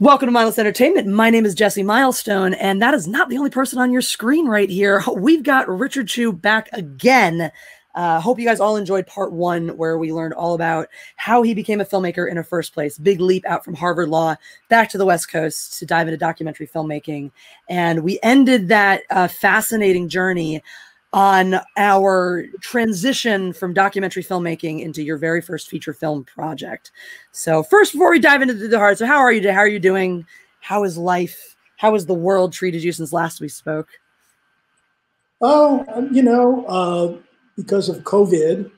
Welcome to Mindless Entertainment. My name is Jessi Milestone, and that is not the only person on your screen right here. We've got Richard Chew back again. Uh, hope you guys all enjoyed part one, where we learned all about how he became a filmmaker in the first place. Big leap out from Harvard Law back to the West Coast to dive into documentary filmmaking. And we ended that uh, fascinating journey on our transition from documentary filmmaking into your very first feature film project. So first, before we dive into the heart, so how are you? How are you doing? How is life? How has the world treated you since last we spoke? Oh, you know, uh, because of COVID,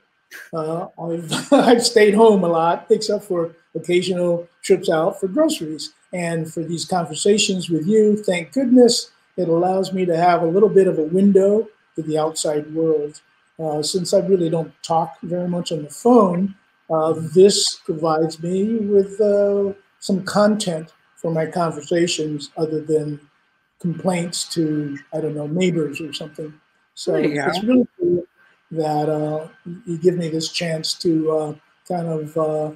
uh, I've, I've stayed home a lot, except for occasional trips out for groceries. And for these conversations with you, thank goodness, it allows me to have a little bit of a window to the outside world. Uh, since I really don't talk very much on the phone, uh, this provides me with uh, some content for my conversations other than complaints to, I don't know, neighbors or something. So it's really cool that uh, you give me this chance to uh, kind of uh,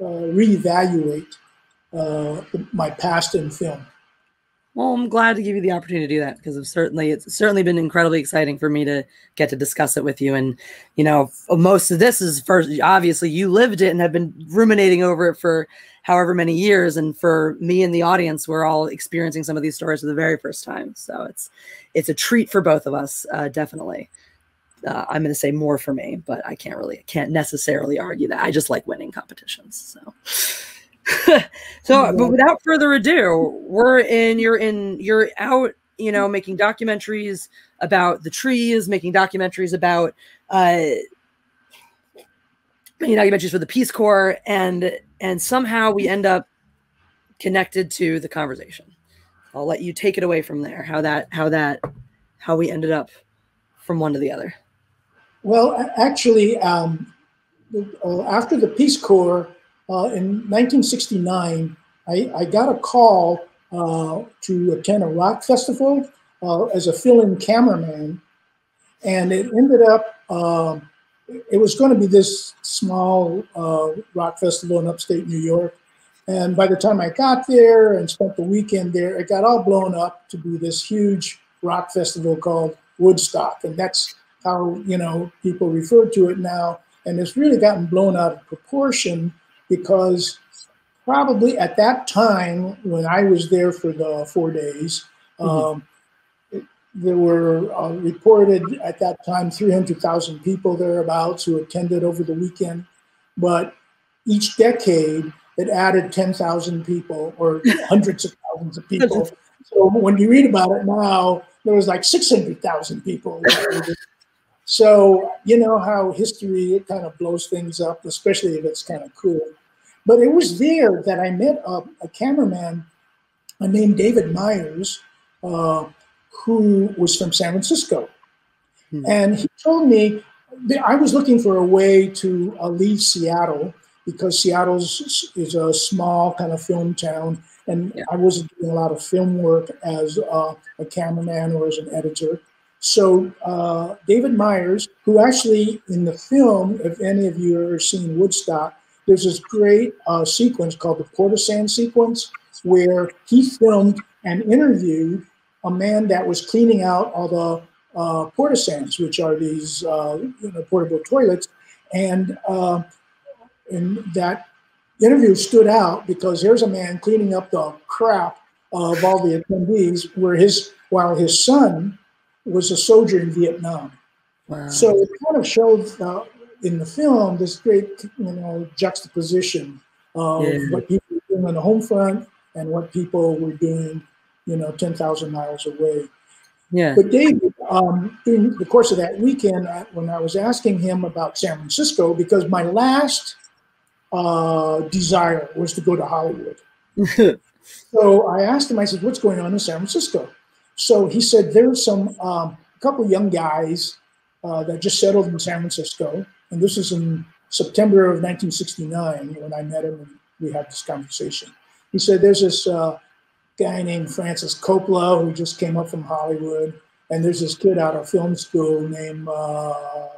reevaluate my past in film. Well, I'm glad to give you the opportunity to do that because it's certainly it's certainly been incredibly exciting for me to get to discuss it with you. And you know, most of this is first obviously you lived it and have been ruminating over it for however many years. And for me and the audience, we're all experiencing some of these stories for the very first time. So it's it's a treat for both of us, uh, definitely. Uh, I'm going to say more for me, but I can't really can't necessarily argue that. I just like winning competitions. So. so but without further ado we're in you're in you're out you know making documentaries about the trees making documentaries about uh making documentaries for the peace corps and and somehow we end up connected to the conversation. I'll let you take it away from there how that how that how we ended up from one to the other. Well actually um after the peace corps uh, in 1969, I, I, got a call uh, to attend a rock festival uh, as a fill-in cameraman, and it ended up um, it was going to be this small uh, rock festival in upstate New York. And by the time I got there and spent the weekend there, it got all blown up to be this huge rock festival called Woodstock, and that's how you know people refer to it now. And it's really gotten blown out of proportion because probably at that time when I was there for the four days, mm-hmm. um, there were uh, reported at that time 300,000 people thereabouts who attended over the weekend. But each decade, it added 10,000 people or hundreds of thousands of people. So when you read about it now, there was like 600,000 people. so you know how history it kind of blows things up, especially if it's kind of cool. But it was there that I met a, a cameraman named David Myers, uh, who was from San Francisco. Hmm. And he told me that I was looking for a way to uh, leave Seattle because Seattle is a small kind of film town, and yeah. I wasn't doing a lot of film work as uh, a cameraman or as an editor. So uh, David Myers, who actually in the film, if any of you have ever seen Woodstock, there's this great uh, sequence called the Port-O-San sequence where he filmed and interviewed a man that was cleaning out all the uh, Port-O-Sans, which are these uh, you know, portable toilets, and uh, and that interview stood out because here's a man cleaning up the crap of all the attendees, where his while his son was a soldier in Vietnam. Wow. So it kind of showed uh, in the film this great you know juxtaposition of yeah. what people were doing on the home front and what people were doing you know 10,000 miles away. Yeah. But David, um, during the course of that weekend, when I was asking him about San Francisco, because my last uh, desire was to go to Hollywood. so I asked him, I said, what's going on in San Francisco? So he said, there's some, um, a couple young guys uh, that just settled in San Francisco and this is in September of 1969 when I met him and we had this conversation. He said, There's this uh, guy named Francis Coppola who just came up from Hollywood, and there's this kid out of film school named uh,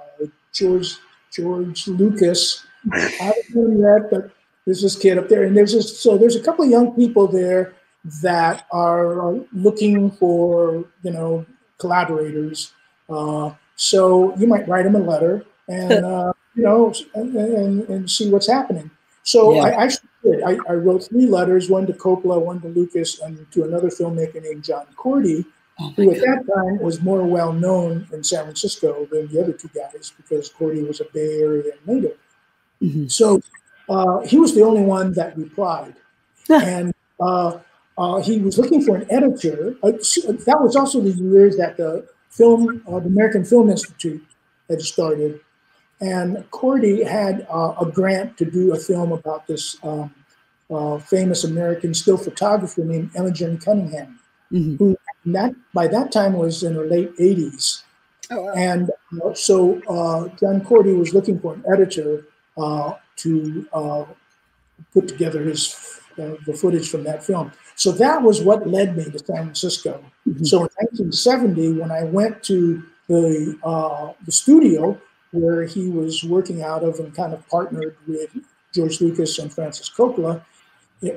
George George Lucas. I haven't known yet, but there's this kid up there, and there's this. So there's a couple of young people there that are looking for you know collaborators. Uh, so you might write them a letter and uh, you know and, and, and, see what's happening. So yeah. I actually did. I, I, wrote three letters: one to Coppola, one to Lucas, and to another filmmaker named John Korty, oh who at God. that time was more well known in San Francisco than the other two guys because Korty was a Bay Area native. Mm-hmm. So uh, he was the only one that replied, and uh, uh, he was looking for an editor. Uh, that was also the years that the film, uh, the American Film Institute, had started, and Korty had uh, a grant to do a film about this um, famous American still photographer named Imogen Cunningham, mm-hmm. who that by that time was in her late 80s. Oh, wow. And so John Korty was looking for an editor to uh, put together his uh, the footage from that film. So that was what led me to San Francisco. Mm-hmm. So in 1970, when I went to the uh, the studio where he was working out of and kind of partnered with George Lucas and Francis Coppola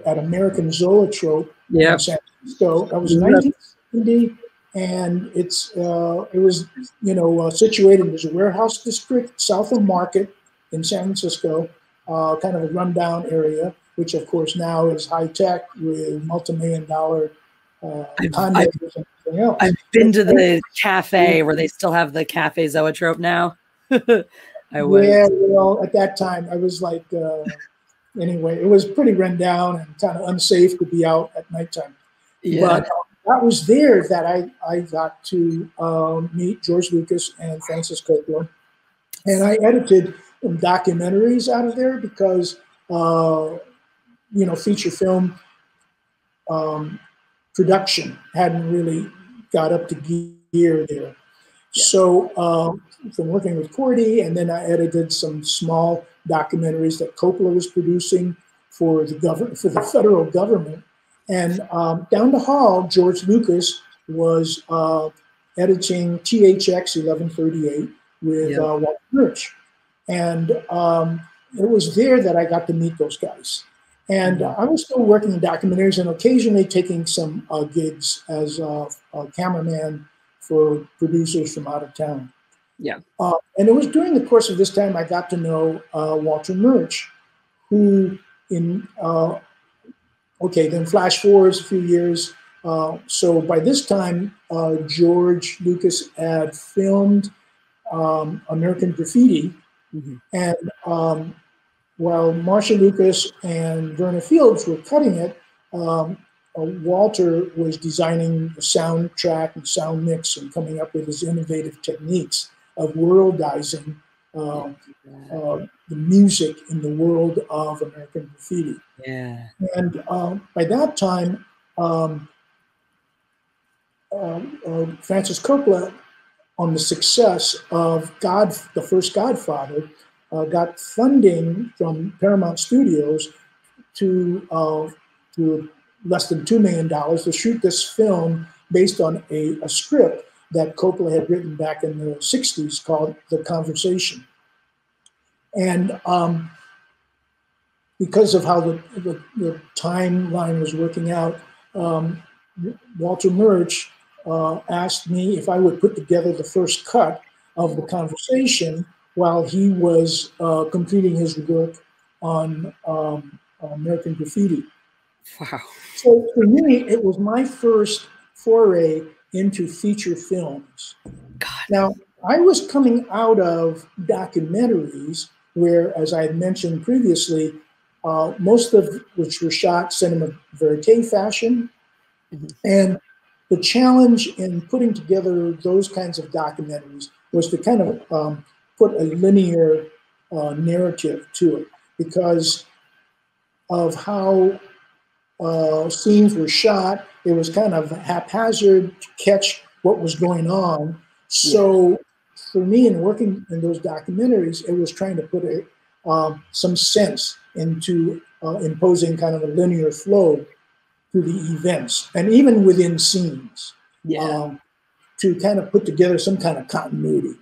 at American Zoetrope yeah. in San Francisco. That was 1970, and it's uh, it was you know uh, situated as a warehouse district south of Market in San Francisco uh, kind of a rundown area, which of course now is high tech with multi-million dollar uh, I've, I've, I've, been to the cafe where they still have the cafe zoetrope now. I went. Yeah, well, at that time I was like, uh, anyway, it was pretty run down and kind of unsafe to be out at nighttime. Yeah. But uh, that was there that I, I got to um, meet George Lucas and Francis Coppola. And I edited documentaries out of there because uh, you know feature film um, production hadn't really got up to gear there. Yeah. So uh, from working with Korty, and then I edited some small documentaries that Coppola was producing for the government for the federal government. And um, down the hall, George Lucas was uh, editing THX 1138 with yeah. uh, Walter Murch. And um, it was there that I got to meet those guys. And uh, I was still working in documentaries and occasionally taking some uh, gigs as a, a, cameraman for producers from out of town. Yeah. Uh, and it was during the course of this time I got to know uh, Walter Murch, who in, uh, okay, then flash forwards a few years. Uh, so by this time, George Lucas had filmed um, American Graffiti, Mm-hmm. And um, while Marcia Lucas and Verna Fields were cutting it, um, uh, Walter was designing the soundtrack and sound mix and coming up with his innovative techniques of worldizing uh, uh, the music in the world of American graffiti. Yeah. And um, by that time, um, uh, uh, Francis Coppola on the success of God, the first Godfather, uh, got funding from Paramount Studios to uh, to less than two million dollars to shoot this film based on a, a, script that Coppola had written back in the '60s called The Conversation, and um, because of how the, the, the, timeline was working out, um, Walter Murch uh, asked me if I would put together the first cut of the conversation while he was uh, completing his work on um, American Graffiti. Wow. So for me, it was my first foray into feature films. God. Now, I was coming out of documentaries where, as I had mentioned previously, uh, most of which were shot cinema verite fashion. Mm-hmm. And the challenge in putting together those kinds of documentaries was to kind of um, put a linear uh, narrative to it because of how uh, scenes were shot. It was kind of haphazard to catch what was going on. So yeah. for me, in working in those documentaries, it was trying to put a, um, some sense into uh, imposing kind of a linear flow to the events and even within scenes yeah. um, to kind of put together some kind of continuity.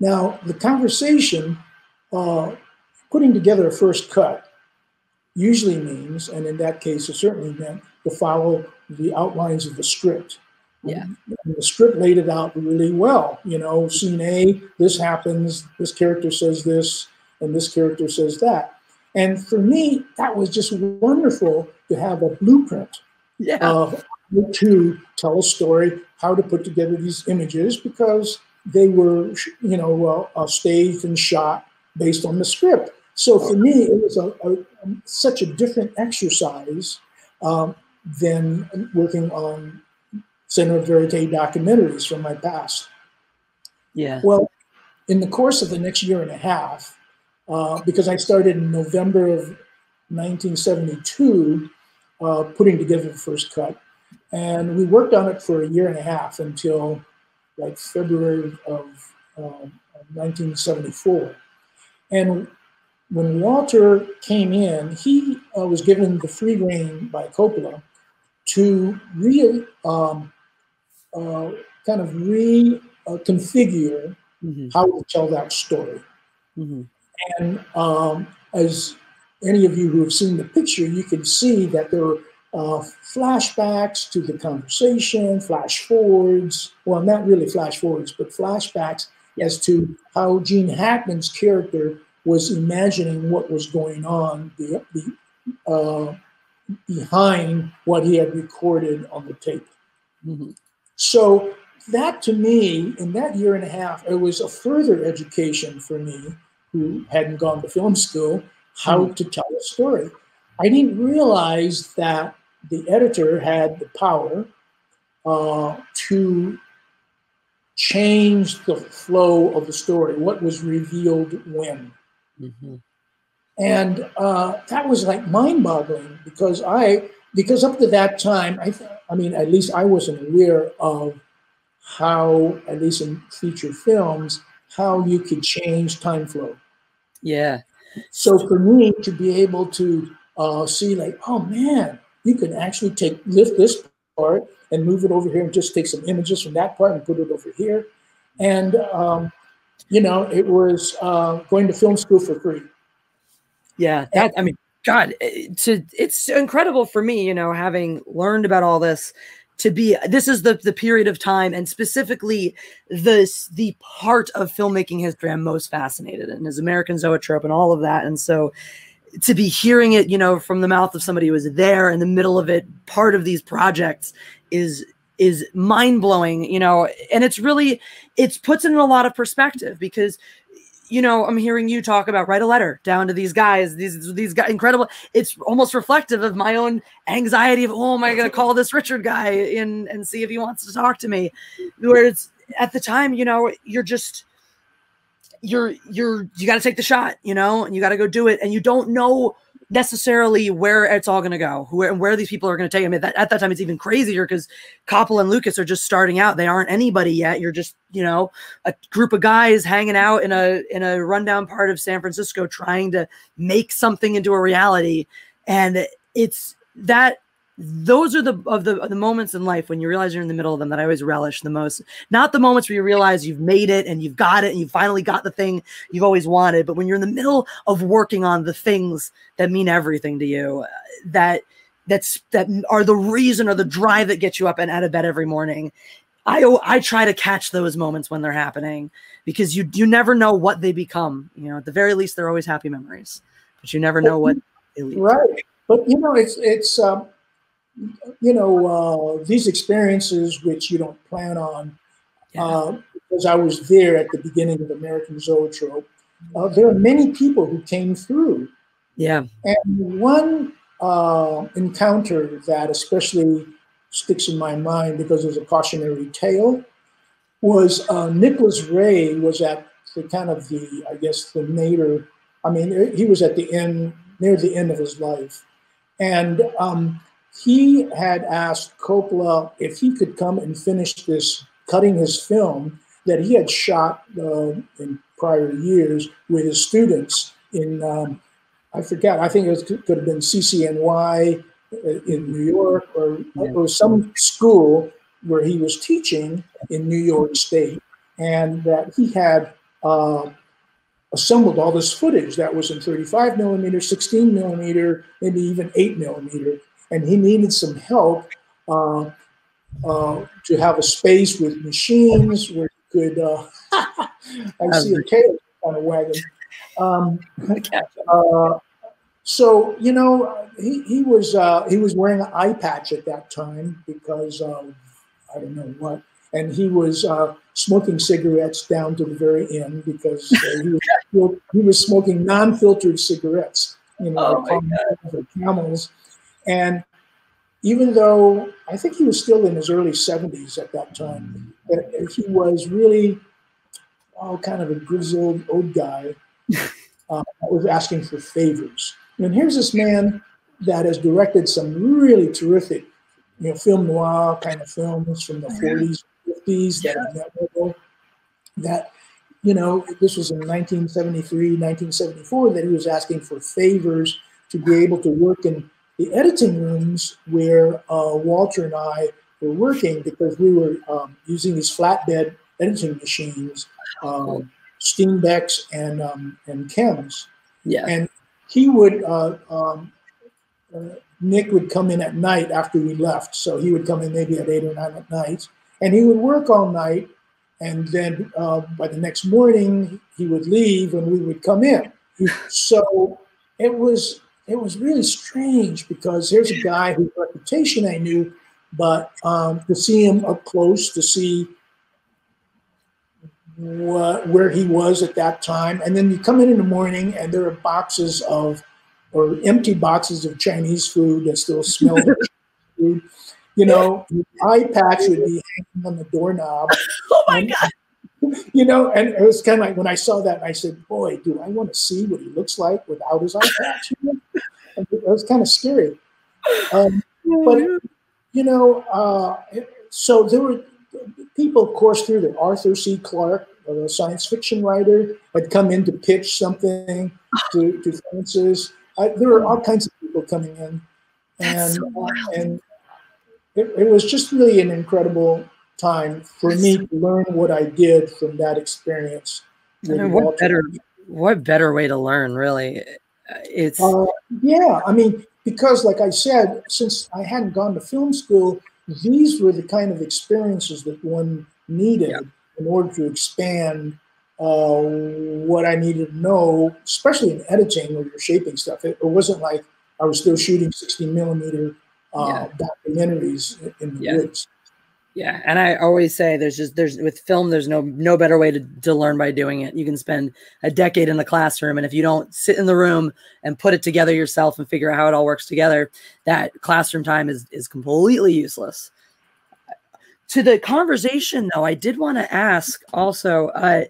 Now, the conversation, uh, putting together a first cut, usually means, and in that case, it certainly meant to follow the outlines of the script. Yeah. And the script laid it out really well. You know, scene A, this happens, this character says this, and this character says that. And for me, that was just wonderful to have a blueprint Yeah. of how to tell a story, how to put together these images, because they were, you know, uh, staged and shot based on the script. So for me, it was a, a such a different exercise um, than working on cinema verite documentaries from my past. yeah. Well, in the course of the next year and a half, uh, because I started in November of 1972, uh, putting together the first cut, and we worked on it for a year and a half until like February of um, 1974. And when Walter came in, he uh, was given the free rein by Coppola to really um, uh, kind of reconfigure Mhm, how to tell that story. mhm. And um, as any of you who have seen the picture, you can see that there are uh, flashbacks to the conversation, flash forwards. Well, not really flash forwards, but flashbacks as to how Gene Hackman's character was imagining what was going on the, the, uh, behind what he had recorded on the tape. Mhm. So that to me, in that year and a half, it was a further education for me who hadn't gone to film school, how to tell a story. I didn't realize that the editor had the power uh, to change the flow of the story, what was revealed when. Mhm. And uh, that was like mind-boggling because I, because up to that time, I, th- I mean, at least I wasn't aware of how, at least in feature films, how you could change time flow. Yeah. So for me to be able to uh, see, like, oh man, you can actually take lift this part and move it over here, and just take some images from that part and put it over here, and um, you know, it was uh, going to film school for free. Yeah, that I mean, God, eh, to it's incredible for me, you know, having learned about all this to be this is the the period of time and specifically this the part of filmmaking history I'm most fascinated in is American Zoetrope and all of that. And so to be hearing it, you know, from the mouth of somebody who was there in the middle of it, part of these projects is is mind blowing, you know, and it's really it's puts it in a lot of perspective because you know, I'm hearing you talk about write a letter down to these guys, these these guys, incredible. It's almost reflective of my own anxiety of, oh, am I going to call this Richard guy in and see if he wants to talk to me? Where it's at the time, you know, you're just you're you're you got to take the shot, you know, and you got to go do it, and you don't know necessarily where it's all going to go, where and where these people are going to take. I mean, that, at that time, it's even crazier because Coppola and Lucas are just starting out; they aren't anybody yet. You're just you know a group of guys hanging out in a in a rundown part of San Francisco trying to make something into a reality, and it's that those are the of the the moments in life when you realize you're in the middle of them that I always relish the most. Not the moments where you realize you've made it and you've got it and you finally got the thing you've always wanted, but when you're in the middle of working on the things that mean everything to you, uh, that that's that are the reason or the drive that gets you up and out of bed every morning. I I try to catch those moments when they're happening because you you never know what they become. You know, at the very least, they're always happy memories, but you never know what they lead. Right. But you know, it's it's um, you know uh, these experiences which you don't plan on. Yeah. Uh, because I was there at the beginning of American Zoetrope, uh, there are many people who came through, yeah. and one uh, encounter that especially sticks in my mind because it's a cautionary tale was uh, Nicholas Ray was at the kind of the I guess the nadir. I mean, he was at the end near the end of his life, and um, he had asked Coppola if he could come and finish this cutting his film that he had shot uh, in prior years with his students in um, I forget I think it was, could have been CCNY uh, in New York or, or some school where he was teaching in New York State and that he had uh, assembled all this footage that was in 35 millimeter, 16 millimeter, maybe even 8 millimeter. And he needed some help uh, uh, to have a space with machines where he could. Uh, I see a tail on a wagon. Um, uh, so you know, he, he was uh, he was wearing an eye patch at that time because I don't know what, and he was uh, smoking cigarettes down to the very end because uh, he, was, he was smoking non-filtered cigarettes, you know, oh camels, and even though I think he was still in his early 70s at that time, he was really oh, kind of a grizzled old guy uh, was asking for favors. And here's this man that has directed some really terrific, you know, film noir kind of films from the 40s, 50s that are memorable. That, you know, this was in 1973, 1974 that he was asking for favors to be able to work in the editing rooms where uh, Walter and I were working because we were um, using these flatbed editing machines, um, Steenbecks and um, and KEMs. Yeah. And he would uh, um, uh, Nick would come in at night after we left, so he would come in maybe at eight or nine at night, and he would work all night, and then uh, by the next morning he would leave, and we would come in. so it was it was really strange because here's a guy whose reputation I knew, but um, to see him up close, to see what, where he was at that time, and then you come in in the morning and there are boxes of or empty boxes of Chinese food that still smell food. You know, eye patch would be hanging on the doorknob. Oh my and, god! You know, and it was kind of like when I saw that, I said, "Boy, do I want to see what he looks like without his eye patch." it was kind of scary. Um, but you know, uh, so there were people, of course, through the Arthur C. Clarke, a science fiction writer, had come in to pitch something to, to Francis. I, there were all kinds of people coming in, and so uh, and it, it, was just really an incredible time for me to learn what I did from that experience. I mean, what better what better way to learn, really? It's uh, yeah. I mean, because like I said, since I hadn't gone to film school, these were the kind of experiences that one needed yeah. in order to expand uh, what I needed to know, especially in editing or you're shaping stuff. It, it, wasn't like I was still shooting 60 millimeter uh, yeah. documentaries in the yeah. woods. Yeah, and I always say there's just there's with film there's no no better way to, to learn by doing it. You can spend a decade in the classroom and if you don't sit in the room and put it together yourself and figure out how it all works together, that classroom time is is completely useless to the conversation though i did want to ask also uh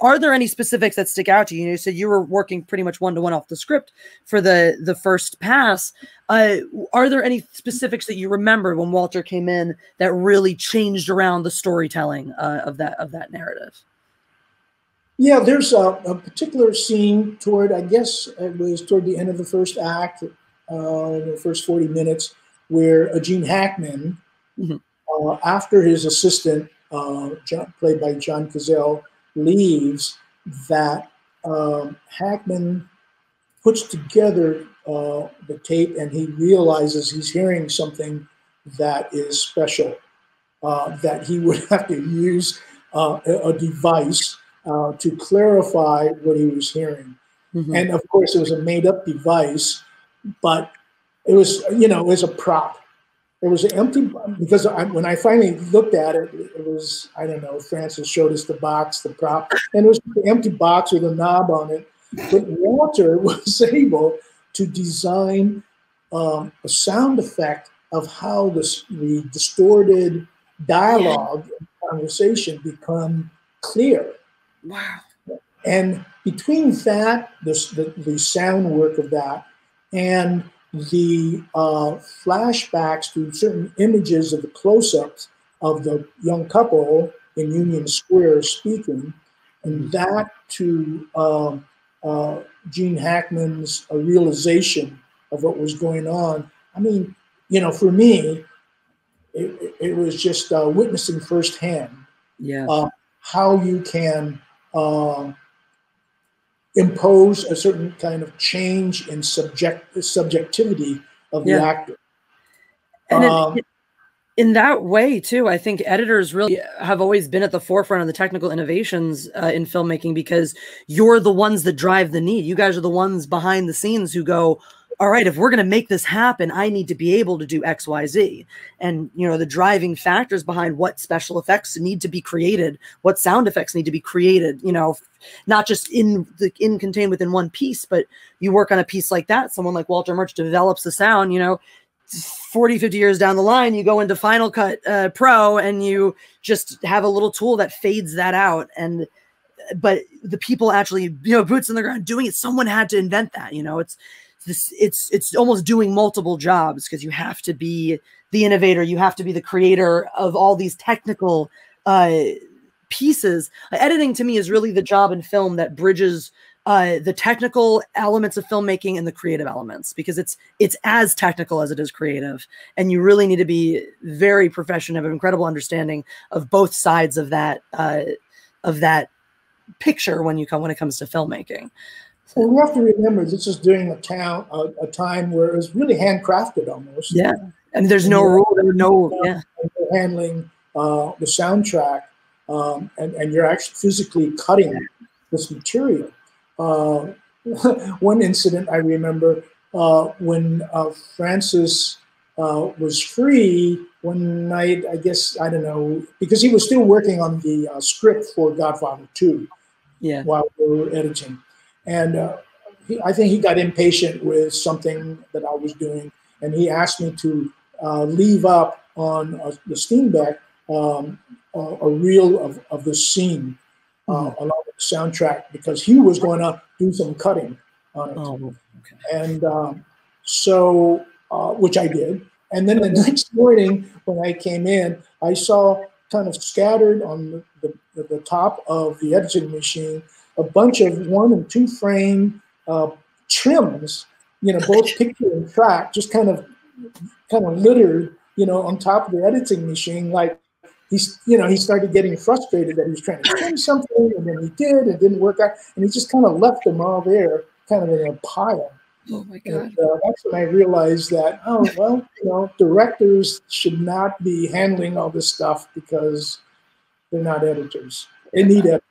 are there any specifics that stick out to you? You said you were working pretty much one-to-one off the script for the the first pass. Uh are there any specifics that you remember when walter came in that really changed around the storytelling uh, of that of that narrative? Yeah there's a, a particular scene toward i guess it was toward the end of the first act uh the first 40 minutes where a gene hackman mm-hmm uh, after his assistant, uh, John, played by John Cazale, leaves, that um, Hackman puts together uh, the tape and he realizes he's hearing something that is special, uh, that he would have to use uh, a, device uh, to clarify what he was hearing. Mm-hmm. And of course, it was a made up device, but it was, you know, it was a prop it was an empty because I, when I finally looked at it, it was I don't know. Francis showed us the box, the prop, and it was an empty box with a knob on it. But Walter was able to design um, a sound effect of how this, the distorted dialogue and conversation become clear. Wow! And between that, this, the the sound work of that, and the uh, flashbacks to certain images of the close-ups of the young couple in Union Square speaking, and that to um, uh, Gene Hackman's uh, realization of what was going on. I mean, you know, for me, it, it was just uh, witnessing firsthand yeah. Uh, how you can impose a certain kind of change in subject subjectivity of the Yeah. actor. And Um, it- in that way too i think editors really have always been at the forefront of the technical innovations uh, in filmmaking because you're the ones that drive the need you guys are the ones behind the scenes who go all right if we're going to make this happen i need to be able to do xyz and you know the driving factors behind what special effects need to be created what sound effects need to be created you know not just in the in contained within one piece but you work on a piece like that someone like walter murch develops the sound you know 40 50 years down the line you go into final cut uh, pro and you just have a little tool that fades that out. And but the people actually you know boots on the ground doing it someone had to invent that you know it's this it's it's almost doing multiple jobs because you have to be the innovator you have to be the creator of all these technical uh pieces. Editing to me is really the job in film that bridges uh, the technical elements of filmmaking and the creative elements because it's it's as technical as it is creative. And you really need to be very professional have an incredible understanding of both sides of that uh, of that picture when you come when it comes to filmmaking Well, we have to remember this is during a town a, a time where it was really handcrafted almost. yeah and there's no rule there no yeah handling uh, the soundtrack, um, and and you're actually physically cutting this material. Uh, one incident I remember uh, when uh, Francis uh, was free one night. I guess I don't know because he was still working on the uh, script for Godfather Two yeah while we were editing. And uh, he, I think he got impatient with something that I was doing, and he asked me to uh, leave up on uh, the Steenbeck um, a, a reel of, of the scene uh, Mhm. along with the soundtrack because he was going to do some cutting on it. oh okay And um, so, uh, which I did. And then the next morning when I came in, I saw kind of scattered on the, the, the top of the editing machine a bunch of one and two frame uh, trims, you know, both picture and track, just kind of kind of littered, you know, on top of the editing machine. Like he's, you know, he started getting frustrated that he was trying to trim something, and then he did, it didn't work out, and he just kind of left them all there, kind of in a pile. oh my god And uh, that's when I realized that, oh, well, you know, directors should not be handling all this stuff because they're not editors. They need editors.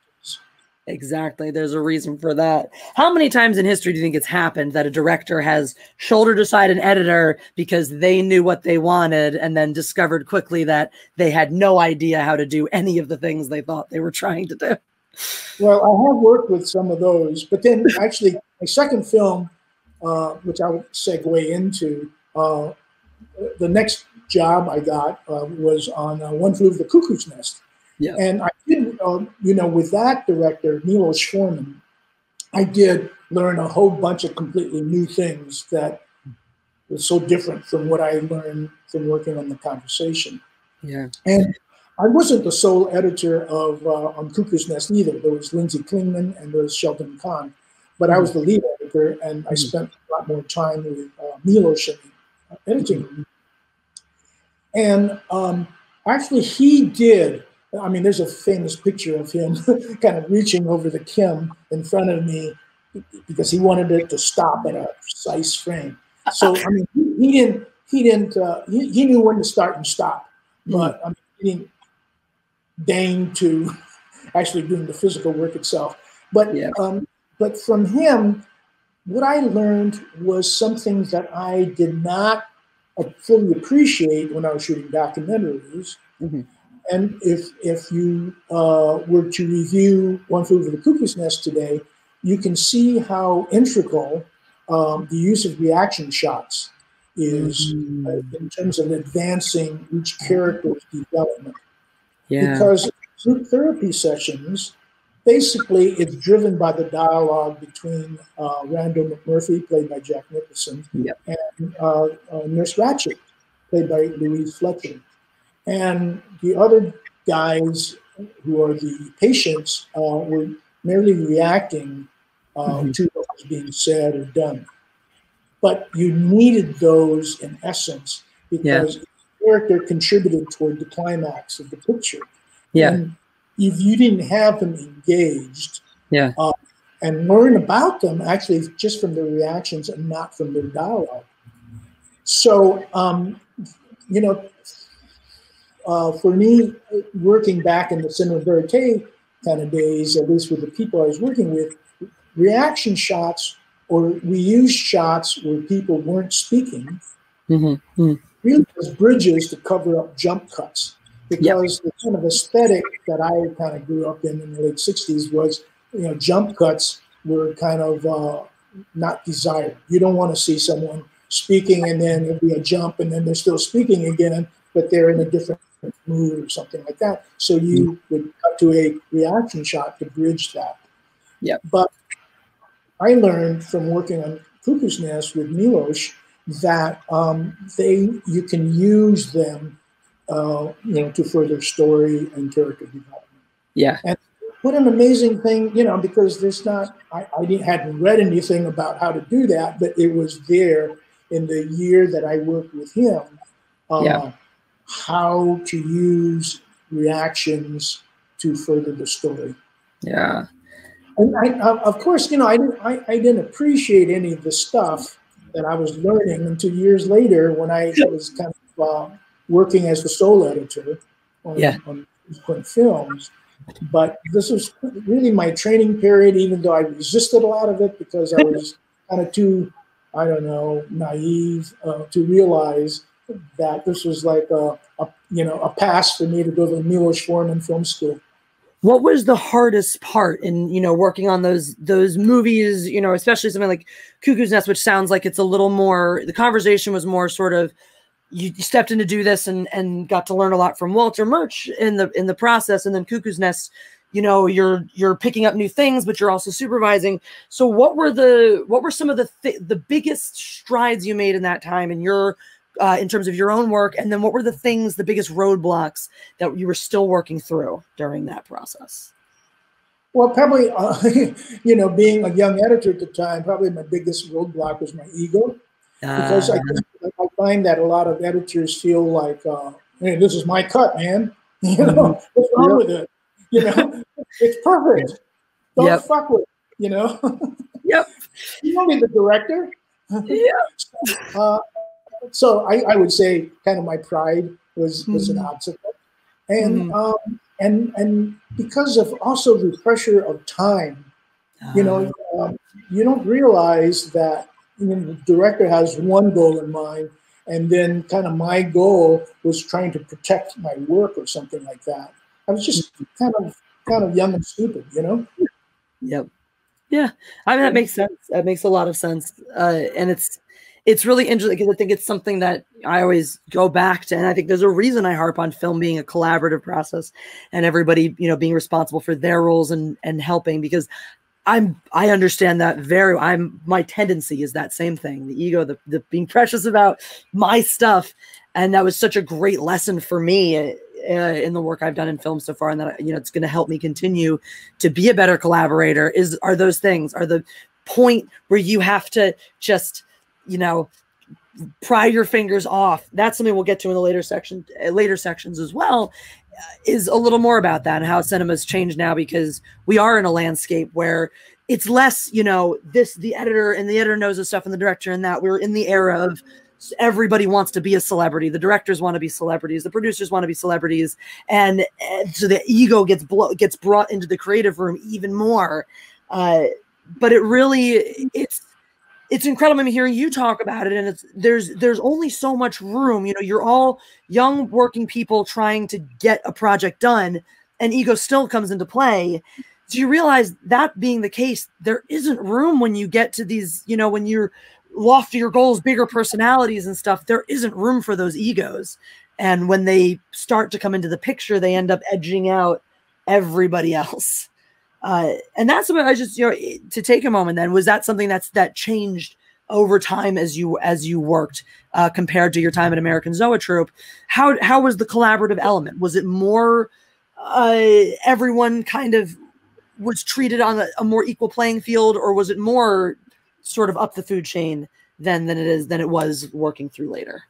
Exactly. There's a reason for that. How many times in history do you think it's happened that a director has shouldered aside an editor because they knew what they wanted and then discovered quickly that they had no idea how to do any of the things they thought they were trying to do? Well, I have worked with some of those, but then actually, my second film, uh, which I will segue into, uh, the next job I got uh, was on uh, One Flew Over the Cuckoo's Nest. Yeah. And I did, um, you know, with that director, Milos Forman, I did learn a whole bunch of completely new things that was so different from what I learned from working on the conversation. Yeah. And I wasn't the sole editor of uh, on Cuckoo's Nest either. There was Lynzee Klingman and there was Sheldon Kahn, but I was the lead editor, and I Mhm. spent a lot more time with uh, Milos the editing. And um, actually, he did. I mean, there's a famous picture of him kind of reaching over the KEM in front of me because he wanted it to stop at a precise frame. So I mean, he, didn't. He didn't. Uh, he, he knew when to start and stop, but I mean, he didn't deign to actually doing the physical work itself. But Yeah. um, but from him, what I learned was something that I did not fully appreciate when I was shooting documentaries. Mhm. And if if you uh, were to review One Flew Over the Cuckoo's Nest today, you can see how integral um, the use of reaction shots is Mm, uh, in terms of advancing each character's development. yeah. Because group therapy sessions, basically, it's driven by the dialogue between uh, Randle McMurphy, played by Jack Nicholson, Yep. and uh, uh, Nurse Ratched, played by Louise Fletcher. And the other guys who are the patients uh, were merely reacting uh, Mhm. to what was being said or done. But you needed those in essence because each character contributed toward the climax of the picture. Yeah. And if you didn't have them engaged, Yeah. uh, and learn about them actually just from their reactions and not from their dialogue. So, um, you know, uh, for me, working back in the cinema verite kind of days, at least with the people I was working with, reaction shots or we used shots where people weren't speaking mm-hmm. Mm-hmm. really as bridges to cover up jump cuts because yep. the kind of aesthetic that I kind of grew up in in the late 60s was, you know, jump cuts were kind of uh, not desired. You don't want to see someone speaking and then it'll be a jump and then they're still speaking again, but they're in a different mood or something like that. So you mm-hmm. would cut to a reaction shot to bridge that. Yeah. But I learned from working on Cuckoo's Nest with Milos that um, they you can use them, uh, you know, to further story and character development. Yeah. And what an amazing thing, you know, because there's not I, I hadn't read anything about how to do that, but it was there in the year that I worked with him. Uh, yeah. How to use reactions to further the story. Yeah. And I, of course, you know, I didn't, I, I didn't appreciate any of the stuff that I was learning until years later when I was kind of uh, working as the sole editor on, yeah. on films. But this was really my training period, even though I resisted a lot of it because I was kind of too, I don't know, naive uh, to realize that this was like a, a, you know a pass for me to go to Milos Forman Film School. What was the hardest part in you know working on those those movies you know especially something like cuckoo's nest which sounds like it's a little more the conversation was more sort of you stepped in to do this and and got to learn a lot from walter murch in the in the process. And then cuckoo's nest you know you're you're picking up new things but you're also supervising. So what were the what were some of the th- the biggest strides you made in that time in your uh, in terms of your own work? And then what were the things, the biggest roadblocks that you were still working through during that process? Well, probably, uh, you know, being a young editor at the time, probably my biggest roadblock was my ego. Because uh, I, I, find that a lot of editors feel like, uh, hey, this is my cut, man. You know, mm-hmm. what's wrong with it? You know, it's perfect. Don't yep. fuck with it, you know? yep. You don't need the director. Yeah. Uh, so I, I, would say kind of my pride was was mm-hmm. an obstacle, and mm-hmm. um, and and because of also the pressure of time, you know, uh, um, you don't realize that you know, the director has one goal in mind, and then kind of my goal was trying to protect my work or something like that. I was just mm-hmm. kind of kind of young and stupid, you know. Yep. Yeah, I mean that makes sense. That makes a lot of sense, uh, and it's it's really interesting because I think it's something that I always go back to. And I think there's a reason I harp on film being a collaborative process and everybody, you know, being responsible for their roles and and helping because I'm I understand that very I'm my tendency is that same thing, the ego, the, the being precious about my stuff. And that was such a great lesson for me uh, in the work I've done in film so far, and that you know it's going to help me continue to be a better collaborator. Is are those things are the point where you have to just you know, pry your fingers off. That's something we'll get to in the later section, uh, later sections as well. Uh, is a little more about that and how cinema's changed now because we are in a landscape where it's less, you know, this the editor and the editor knows the stuff and the director and that we're in the era of everybody wants to be a celebrity. The directors want to be celebrities. The producers want to be celebrities, and, and so the ego gets blo- gets brought into the creative room even more. Uh, but it really it's it's incredible. I'm hearing you talk about it and it's there's there's only so much room you know you're all young working people trying to get a project done and ego still comes into play. So you realize that being the case there isn't room when you get to these you know when you're loftier goals bigger personalities and stuff there isn't room for those egos. And when they start to come into the picture they end up edging out everybody else uh, and that's what I just you know to take a moment. Then was that something that's that changed over time as you as you worked uh, compared to your time at American Zoetrope? How how was the collaborative element? Was it more uh, everyone kind of was treated on a, a more equal playing field, or was it more sort of up the food chain than than it is than it was working through later?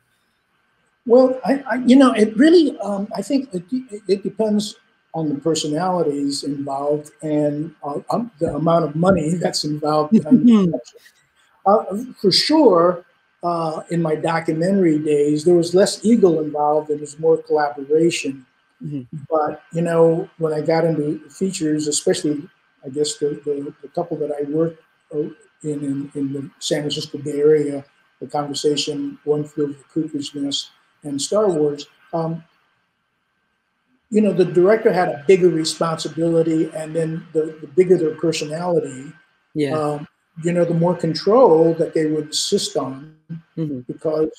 Well, I, I you know it really um, I think it, it depends on the personalities involved and uh, um, the amount of money that's involved. Mm-hmm. uh, for sure, uh, in my documentary days, there was less ego involved and there was more collaboration. Mm-hmm. But you know, when I got into features, especially, I guess the, the, the couple that I worked uh, in, in, in the San Francisco Bay Area, the conversation, One Flew Over the Cuckoo's Nest, and Star Wars. Um, you know, the director had a bigger responsibility, and then the, the bigger their personality, yeah. Um, you know, the more control that they would insist on mm-hmm. because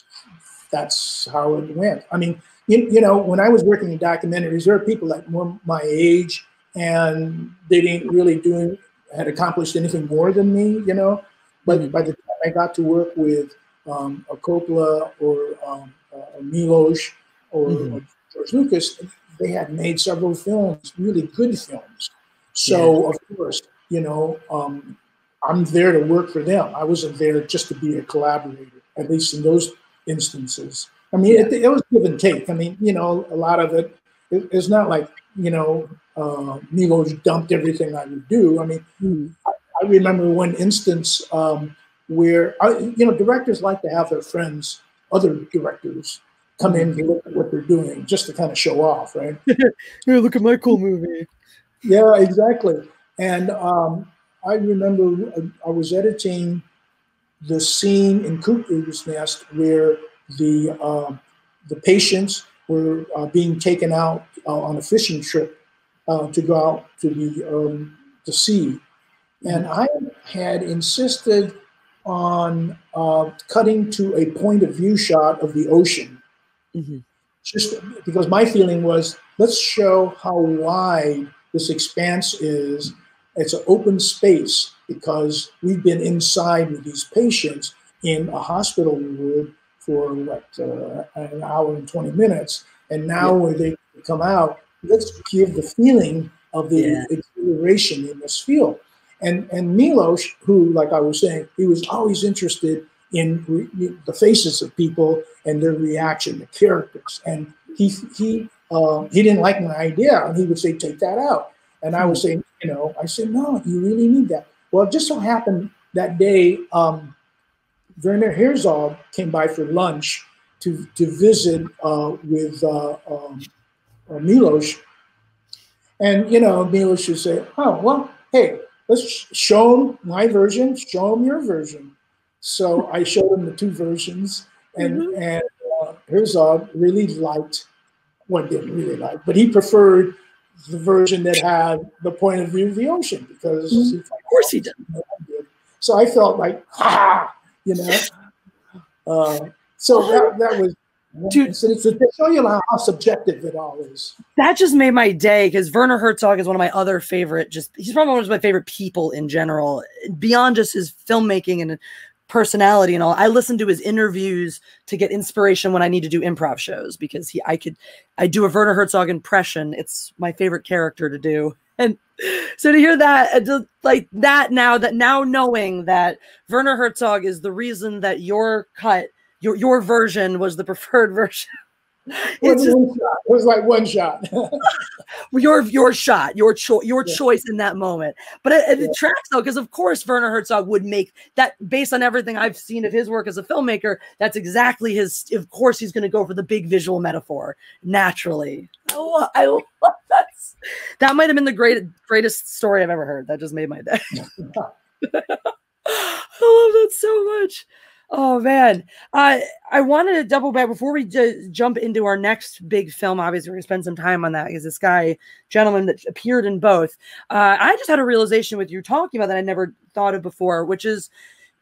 that's how it went. I mean, you, you know, when I was working in documentaries, there are people like more my age and they didn't really do had accomplished anything more than me, you know. But mm-hmm. by the time I got to work with um, a Coppola or um, a Milos or, mm-hmm. George Lucas, they had made several films, really good films. So yeah. of course, you know, um, I'm there to work for them. I wasn't there just to be a collaborator, at least in those instances. I mean, it, it was give and take. I mean, you know, a lot of it, it it's not like, you know, uh, Milos dumped everything I would do. I mean, mm. I, I, remember one instance um, where, I, you know, directors like to have their friends, other directors, come in and look at what they're doing just to kind of show off, right? Here, look at my cool movie. Yeah, exactly. And um, I remember I was editing the scene in Cuckoo's Nest where the uh, the patients were uh, being taken out uh, on a fishing trip uh, to go out to the um, the sea, and. I had insisted on uh, cutting to a point of view shot of the ocean, mm-hmm. just because my feeling was let's show how wide this expanse is it's an open space because we've been inside with these patients in a hospital ward for what uh, an hour and 20 minutes. And now yeah. when they come out, let's give the feeling of the yeah. exhilaration in this field. And and Milos, who, like I was saying, he was always interested in the faces of people and their reaction, the characters. And he he uh, he didn't like my idea, and he would say, "Take that out." And I was saying, you know, I said, no, you really need that. Well, it just so happened that day, um, Werner Herzog came by for lunch to, to visit uh, with uh, um, uh, Milos. And, you know, Milos would say, oh, well, hey, let's show him my version, show him your version. So I showed him the two versions, and, mm-hmm. and uh, Herzog really liked, what well, didn't really like, but he preferred the version that had the point of view of the ocean because mm-hmm. of course he did. So I felt like ah, you know. Uh, so that that was. Dude, so it's to show you how subjective it all is. That just made my day because Werner Herzog is one of my other favorite. Just he's probably one of my favorite people in general, beyond just his filmmaking and personality and all. I listen to his interviews to get inspiration when I need to do improv shows because he I could I do a Werner Herzog impression. It's my favorite character to do. And so to hear that uh, like that now that now knowing that Werner Herzog is the reason that your cut your your version was the preferred version it's just, it was like one shot. your your shot, your choice, your yeah. choice in that moment. But it, it yeah. tracks though, because of course Werner Herzog would make that based on everything I've seen of his work as a filmmaker. That's exactly his. Of course, he's going to go for the big visual metaphor naturally. I, I love that. That might have been the great, greatest story I've ever heard. That just made my day. I love that so much. Oh man, I I wanted to double back before we j- jump into our next big film. Obviously, we're gonna spend some time on that because this guy, gentleman that appeared in both. Uh, I just had a realization with you talking about that I never thought of before, which is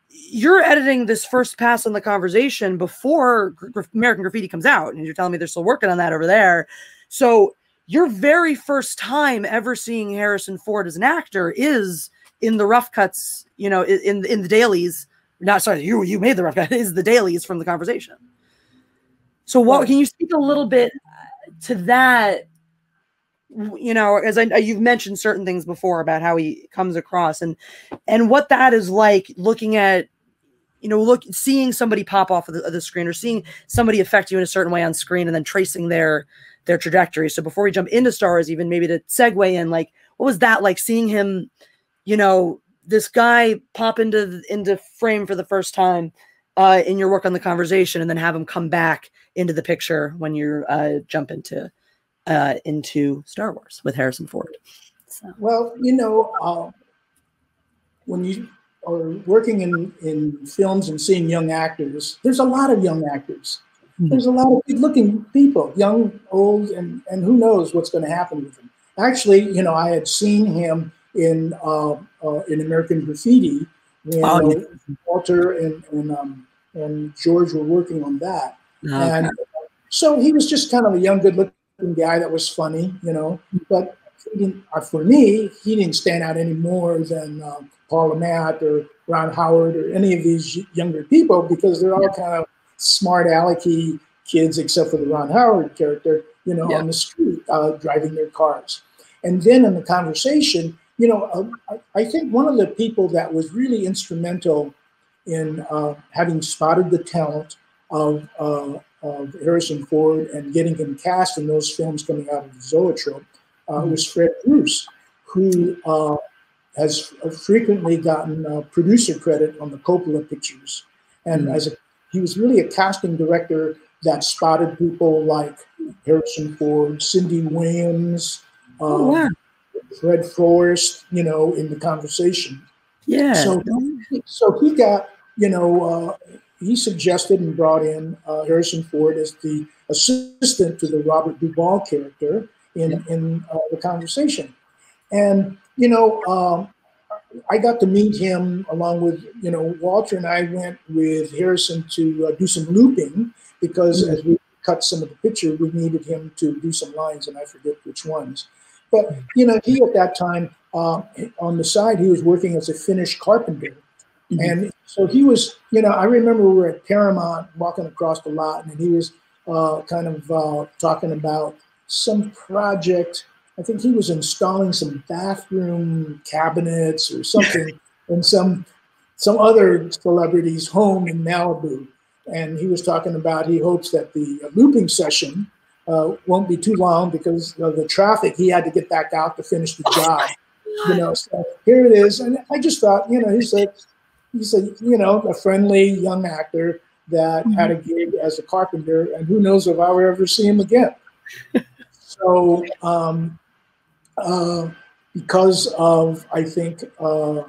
you're editing this first pass on the conversation before American Graffiti comes out, and you're telling me they're still working on that over there. So your very first time ever seeing Harrison Ford as an actor is in the rough cuts, you know, in in the dailies not sorry, you you made the rough cut is the dailies from the conversation. So what can you speak a little bit to that? You know, as I you've mentioned certain things before about how he comes across and and what that is like looking at you know, look, seeing somebody pop off of the, of the, screen or seeing somebody affect you in a certain way on screen, and then tracing their their trajectory. So before we jump into stars, even maybe to segue in, like, what was that like seeing him, you know, this guy pop into into frame for the first time uh, in your work on the conversation, and then have him come back into the picture when you uh, jump into uh, into Star Wars with Harrison Ford. So. Well, you know, uh, when you are working in, in films and seeing young actors, there's a lot of young actors. Mm-hmm. There's a lot of good looking people, young, old, and, and who knows what's going to happen with them. Actually, you know, I had seen him in uh, uh, in American Graffiti when oh, yeah. Walter and and, um, and George were working on that, okay. and so he was just kind of a young, good-looking guy that was funny, you know. But uh, for me, he didn't stand out any more than um, Paul Le Mat or Ron Howard or any of these younger people because they're all kind of smart alecky kids, except for the Ron Howard character, you know, yeah. on the street uh, driving their cars. And then in the conversation, you know, uh, I think one of the people that was really instrumental in uh, having spotted the talent of, uh, of Harrison Ford and getting him cast in those films coming out of the Zoetrope uh, mm-hmm. was Fred Roos, who uh, has frequently gotten uh, producer credit on the Coppola pictures. And mm-hmm. as a, he was really a casting director that spotted people like Harrison Ford, Cindy Williams, oh, um, Fred Forrest, you know, in the conversation. Yeah. So, so he got, you know, uh, he suggested and brought in uh, Harrison Ford as the assistant to the Robert Duvall character in yeah. in uh, the conversation, and you know, um, I got to meet him along with you know Walter and I went with Harrison to uh, do some looping because mm-hmm. as we cut some of the picture, we needed him to do some lines, and I forget which ones. But you know, he at that time uh, on the side, he was working as a finish carpenter. Mm-hmm. And so he was, you know, I remember we were at Paramount walking across the lot, and he was uh, kind of uh, talking about some project. I think he was installing some bathroom cabinets or something in some some other celebrity's home in Malibu. And he was talking about he hopes that the looping session uh, won't be too long because of the traffic. He had to get back out to finish the job. You know, so here it is. And I just thought, you know, he's a he's a you know a friendly young actor that mm-hmm. had a gig as a carpenter, and who knows if I'll ever see him again. so um, uh, because of I think uh,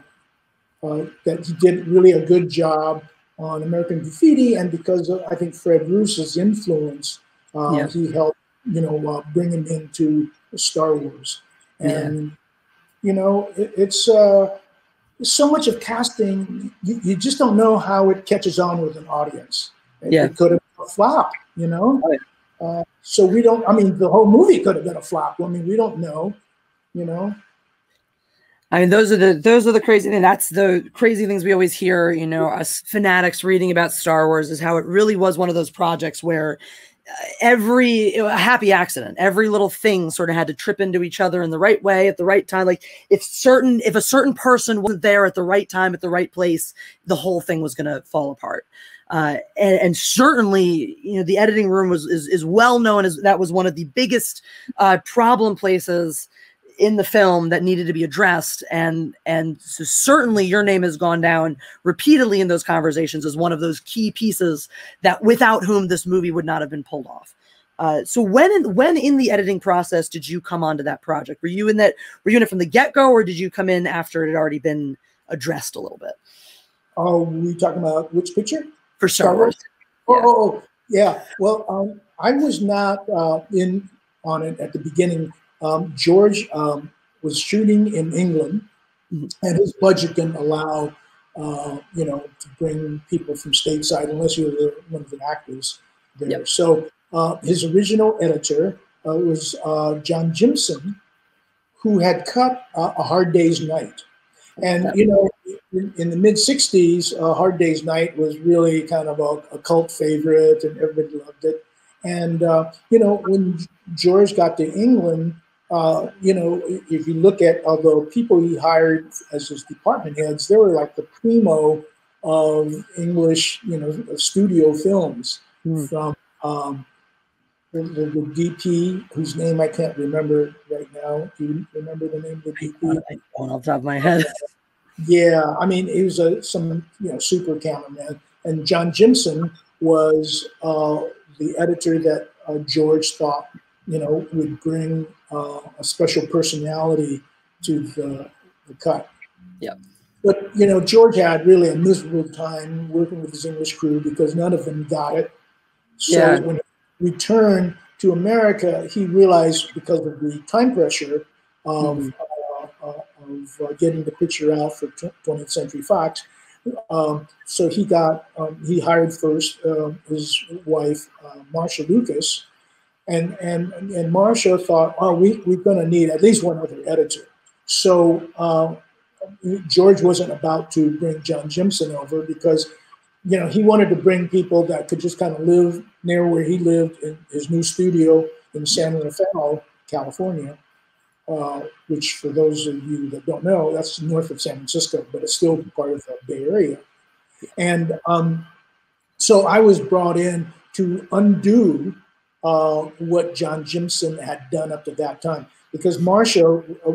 uh, that he did really a good job on American Graffiti, and because of, I think Fred Roos's influence, uh, yeah. he helped you know uh, bring him into Star Wars, and yeah. you know it, it's uh, so much of casting you, you, just don't know how it catches on with an audience. It, yeah. it could have been a flop, you know. Right. Uh, so we don't. I mean, the whole movie could have been a flop. I mean, we don't know, you know. I mean, those are the those are the crazy things. That's the crazy things we always hear. You know, us fanatics reading about Star Wars is how it really was one of those projects where every happy accident, every little thing sort of had to trip into each other in the right way at the right time. Like if certain if a certain person wasn't there at the right time at the right place, the whole thing was going to fall apart. Uh, and, and, certainly, you know, the editing room was is, is well known as that was one of the biggest uh, problem places in the film that needed to be addressed and and so certainly your name has gone down repeatedly in those conversations as one of those key pieces that without whom this movie would not have been pulled off uh, so when in, when in the editing process did you come onto that project were you in that were you in it from the get-go or did you come in after it had already been addressed a little bit oh we talking about which picture for Star, Star Wars. Wars? Oh, oh, oh, yeah. Well, um, I was not uh, in on it at the beginning. Um, George um, was shooting in England, mm-hmm. and his budget didn't allow, uh, you know, to bring people from stateside unless you were one of the actors there. Yep. So uh, his original editor uh, was uh, John Jympson, who had cut A Hard Day's Night. And, you know, in, in the mid 60s, uh, Hard Day's Night was really kind of a, a cult favorite and everybody loved it. And, uh, you know, when George got to England, uh, you know, if you look at although people he hired as his department heads, they were like the primo of English, you know, studio films mm. from um, the, the, the, DP, whose name I can't remember right now. Do you remember the name of the DP? I don't off the top of my head. Yeah, I mean, he was a some you know super cameraman, and John Jympson was uh, the editor that uh, George thought you know would bring uh, a special personality to the, the cut. Yeah. But you know, George had really a miserable time working with his English crew because none of them got it. So yeah. when he returned to America, he realized because of the time pressure of, mm-hmm. uh, uh, of uh, getting the picture out for 20th Century Fox. Um, so he got um, he hired first um, his wife uh, Marcia Lucas, and and and Marcia thought, oh, we we're going to need at least one other editor. So uh, George wasn't about to bring John Jympson over because, you know, he wanted to bring people that could just kind of live near where he lived in his new studio in San Rafael, California, uh, which for those of you that don't know, that's north of San Francisco, but it's still part of the Bay Area. And um, so I was brought in to undo uh, what John Jympson had done up to that time because Marcia uh,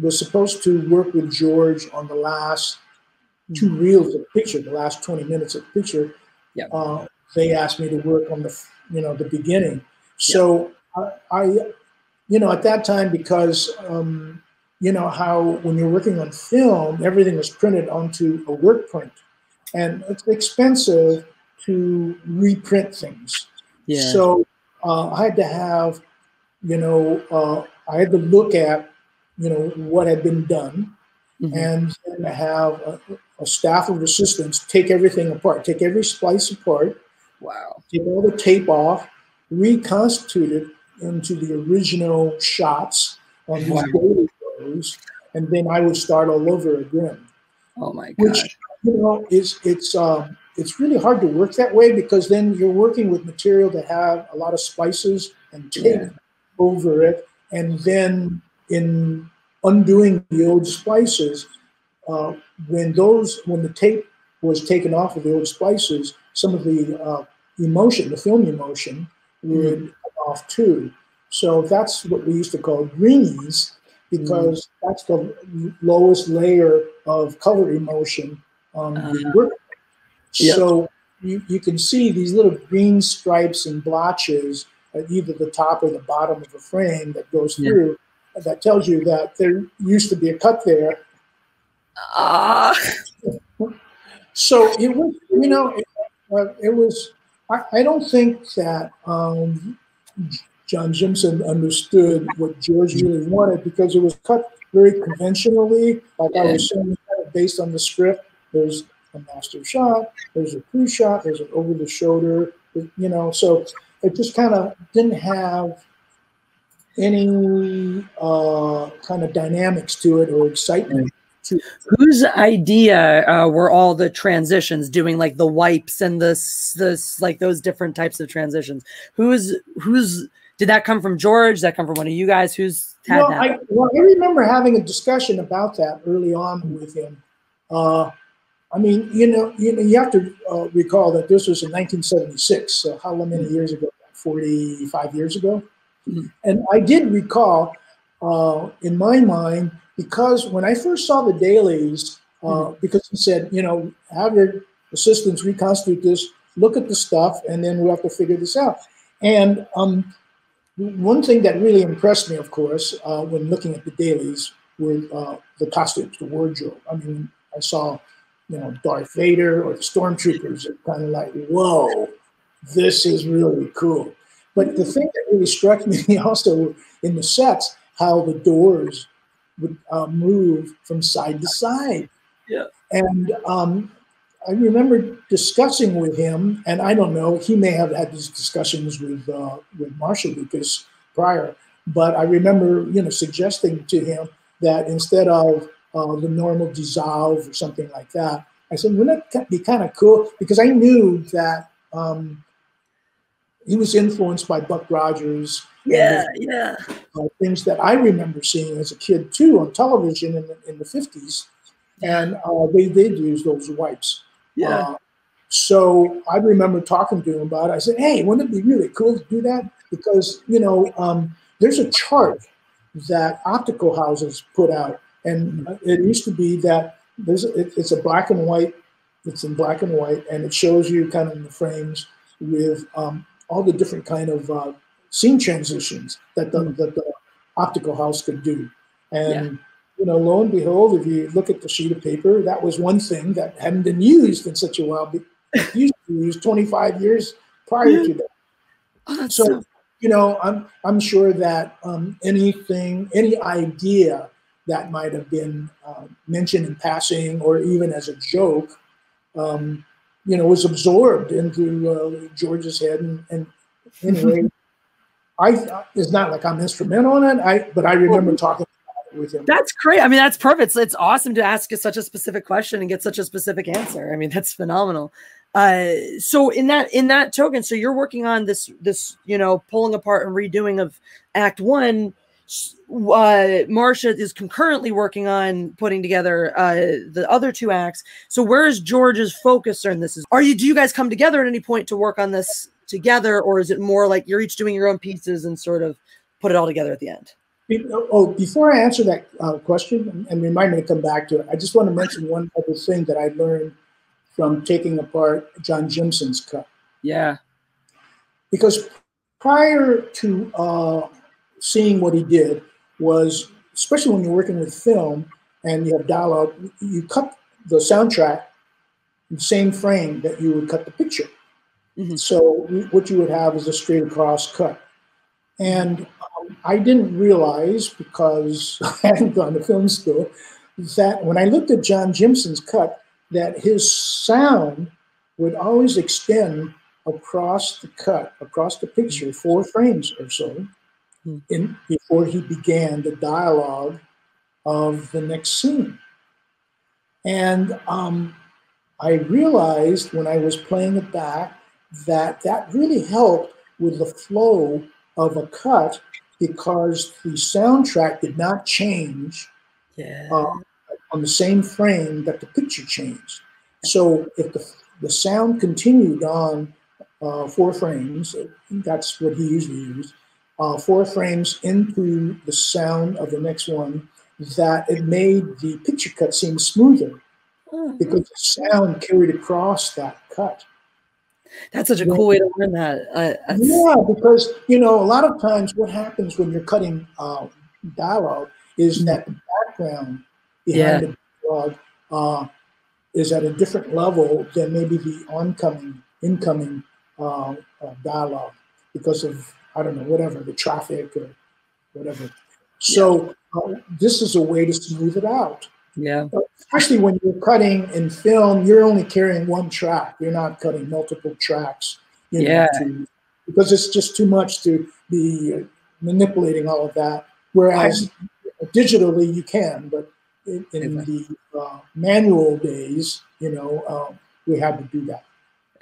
was supposed to work with George on the last two mm-hmm. reels of the picture, the last 20 minutes of the picture. Yeah. Uh, they asked me to work on the, you know, the beginning. So I, I, you know, at that time, because, um, you know, how when you're working on film, everything was printed onto a work print. And it's expensive to reprint things. Yeah. So uh, I had to have, you know, uh, I had to look at you know what had been done, mm-hmm. and then have a, a, staff of assistants take everything apart, take every splice apart. Wow. Take all the tape off, reconstitute it into the original shots on these wow. daily photos, and then I would start all over again. Oh my god! Which you know is it's um, it's really hard to work that way because then you're working with material that have a lot of spices and tape yeah. over it, and then in undoing the old splices, uh, when those when the tape was taken off of the old splices, some of the uh, emulsion, the film emulsion, would mm. come off too. So that's what we used to call greenies, because mm. that's the lowest layer of color emulsion on uh, the work. Yep. So you, you can see these little green stripes and blotches at either the top or the bottom of the frame that goes through that tells you that there used to be a cut there. Uh. So it was, you know, it, uh, it was. I, I, don't think that um, John Jympson understood what George really wanted because it was cut very conventionally. Like yeah. I was saying, based on the script. There's a master shot. There's a pre shot. There's an over the shoulder. You know, so it just kind of didn't have any uh, kind of dynamics to it or excitement. To Whose idea uh, were all the transitions, doing like the wipes and this, this, like those different types of transitions? Who's, who's, did that come from George? Did that come from one of you guys? Who's had well, that? I, well, I remember having a discussion about that early on with him. Uh, I mean, you know, you know, you have to uh, recall that this was in 1976. So how many years ago? 45 years ago. Mm-hmm. And I did recall, uh, in my mind, because when I first saw the dailies, uh, mm-hmm. because he said, you know, have your assistants reconstitute this, look at the stuff, and then we have to figure this out. And um, one thing that really impressed me, of course, uh, when looking at the dailies were uh, the costumes, the wardrobe. I mean, I saw, you know, Darth Vader or the stormtroopers are kind of like, whoa, this is really cool. But the thing that really struck me also in the sets, how the doors would uh, move from side to side. Yeah. And um, I remember discussing with him, and I don't know, he may have had these discussions with uh, with Marcia Lucas prior, but I remember, you know, suggesting to him that instead of uh, the normal dissolve or something like that, I said, wouldn't that be kind of cool? Because I knew that um, he was influenced by Buck Rogers. Yeah, and, yeah. Uh, things that I remember seeing as a kid too on television in the, in the 50s. And uh, they did use those wipes. Yeah. Uh, So I remember talking to him about it. I said, "Hey, wouldn't it be really cool to do that?" Because you know, um, there's a chart that optical houses put out, and it used to be that there's it, it's a black and white. It's in black and white, and it shows you kind of in the frames with um, all the different kind of uh, scene transitions that the, that the optical house could do. And yeah. you know, lo and behold, if you look at the sheet of paper, that was one thing that hadn't been used in such a while. But used to use 25 years prior yeah. to that. Oh, so, so, you know, I'm I'm sure that um, anything, any idea that might have been uh, mentioned in passing or even as a joke, um, you know, was absorbed into uh, George's head. And, and anyway, I it's not like I'm instrumental in it. I but I remember talking with him. That's great. I mean, that's perfect. It's, it's awesome to ask such a specific question and get such a specific answer. I mean, that's phenomenal. Uh, so in that in that token, so you're working on this this you know pulling apart and redoing of Act One. Uh, Marcia is concurrently working on putting together uh, the other two acts. So where is George's focus on this? Is are you do you guys come together at any point to work on this together, or is it more like you're each doing your own pieces and sort of put it all together at the end? Oh, before I answer that uh, question, and remind me to come back to it, I just want to mention one other thing that I learned from taking apart John Jympson's cut. Yeah. Because prior to uh, seeing what he did was, especially when you're working with film and you have dialogue, you cut the soundtrack in the same frame that you would cut the picture. Mm-hmm. So what you would have is a straight across cut. And um, I didn't realize because I hadn't gone to film school that when I looked at John Jympson's cut, that his sound would always extend across the cut, across the picture, four frames or so. In, before he began the dialogue of the next scene. And um, I realized when I was playing it back that that really helped with the flow of a cut because the soundtrack did not change yeah. uh, on the same frame that the picture changed. So if the, the sound continued on uh, four frames, that's what he usually used, uh, four frames into the sound of the next one, that it made the picture cut seem smoother hmm. because the sound carried across that cut. That's such a cool way to learn that. Uh, yeah, because you know a lot of times what happens when you're cutting uh, dialogue is that the background behind yeah. the dialogue uh, is at a different level than maybe the oncoming, incoming uh, uh, dialogue because of I don't know whatever the traffic or whatever. So yeah. Uh, this is a way to smooth it out. Yeah. Especially when you're cutting in film, you're only carrying one track. You're not cutting multiple tracks. You know, yeah. To, because it's just too much to be manipulating all of that. Whereas I, digitally you can, but in, in the uh, manual days, you know, uh, we had to do that.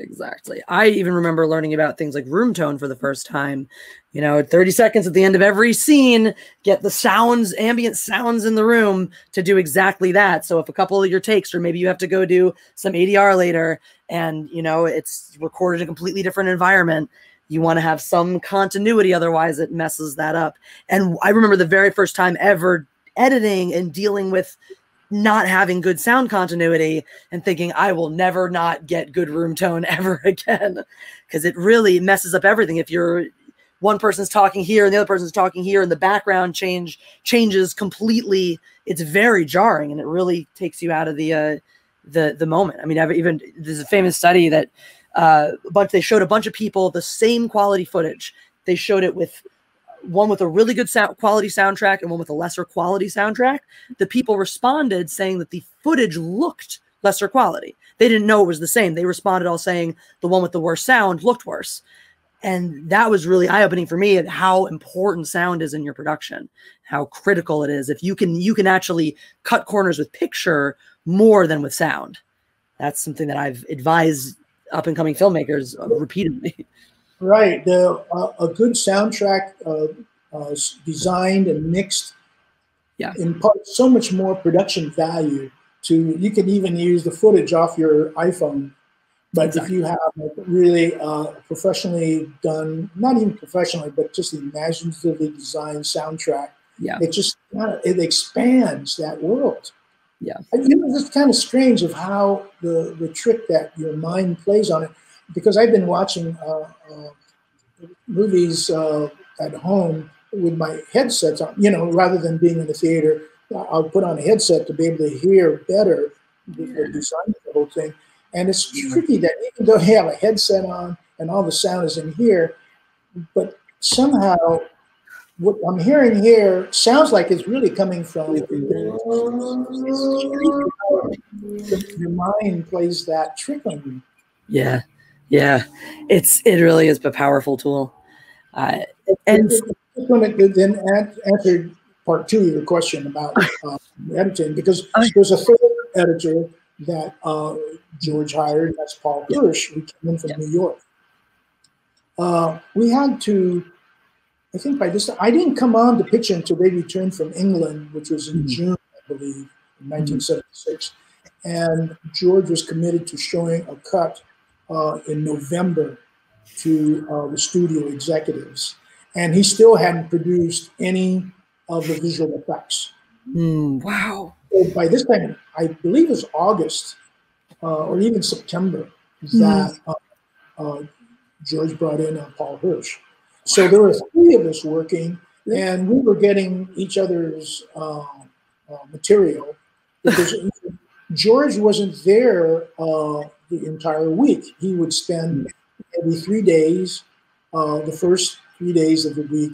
Exactly. I even remember learning about things like room tone for the first time. You know, 30 seconds at the end of every scene, get the sounds, ambient sounds in the room to do exactly that. So if a couple of your takes, or maybe you have to go do some ADR later and, you know, it's recorded in a completely different environment, you want to have some continuity. Otherwise, it messes that up. And I remember the very first time ever editing and dealing with not having good sound continuity and thinking I will never not get good room tone ever again. Because it really messes up everything. If you're one person's talking here and the other person's talking here and the background change changes completely it's very jarring and it really takes you out of the uh, the the moment. I mean I've even there's a famous study that uh but they showed a bunch of people the same quality footage. They showed it with one with a really good sound quality soundtrack and one with a lesser quality soundtrack, the people responded saying that the footage looked lesser quality. They didn't know it was the same. They responded all saying the one with the worst sound looked worse. And that was really eye-opening for me at how important sound is in your production, how critical it is. If you can you can actually cut corners with picture more than with sound. That's something that I've advised up and coming filmmakers repeatedly. Right. The, uh, a good soundtrack uh, uh, designed and mixed yeah. imparts so much more production value to, you can even use the footage off your iPhone But exactly. if you have like really uh, professionally done, not even professionally, but just imaginatively designed soundtrack, yeah, it just kind of, it expands that world. Yeah, and, you know, it's kind of strange of how the the trick that your mind plays on it, because I've been watching uh, uh, movies uh, at home with my headsets on, you know, rather than being in the theater. I'll put on a headset to be able to hear better the, the design of the whole thing. And it's tricky that even though you have a headset on and all the sound is in here, but somehow what I'm hearing here sounds like it's really coming from your mind plays that trick on you. Yeah, yeah, it's it really is a powerful tool. Uh, and then answer part two of your question about uh, editing because there's a third editor that uh, George hired. That's Paul Hirsch, who came in from New York. Uh, we had to, I think by this time, I didn't come on the picture until they returned from England, which was in mm-hmm. June, I believe, in 1976. Mm-hmm. And George was committed to showing a cut uh, in November to uh, the studio executives. And he still hadn't produced any of the visual effects. Mm, wow. So by this time, I believe it was August uh, or even September that mm. uh, George brought in uh, Paul Hirsch. So there were three of us working, and we were getting each other's uh, uh, material because George wasn't there uh, the entire week. He would spend every three days, the first three days of the week,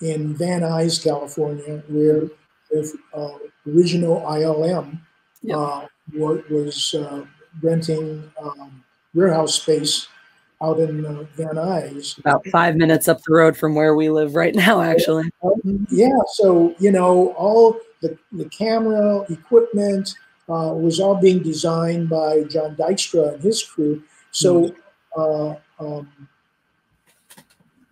in Van Nuys, California, where the uh, original ILM yep. uh, was uh, renting um, warehouse space out in uh, Van Nuys. About five minutes up the road from where we live right now, actually. Yeah, so, you know, all the, the camera equipment uh, was all being designed by John Dykstra and his crew. So, mm-hmm. um,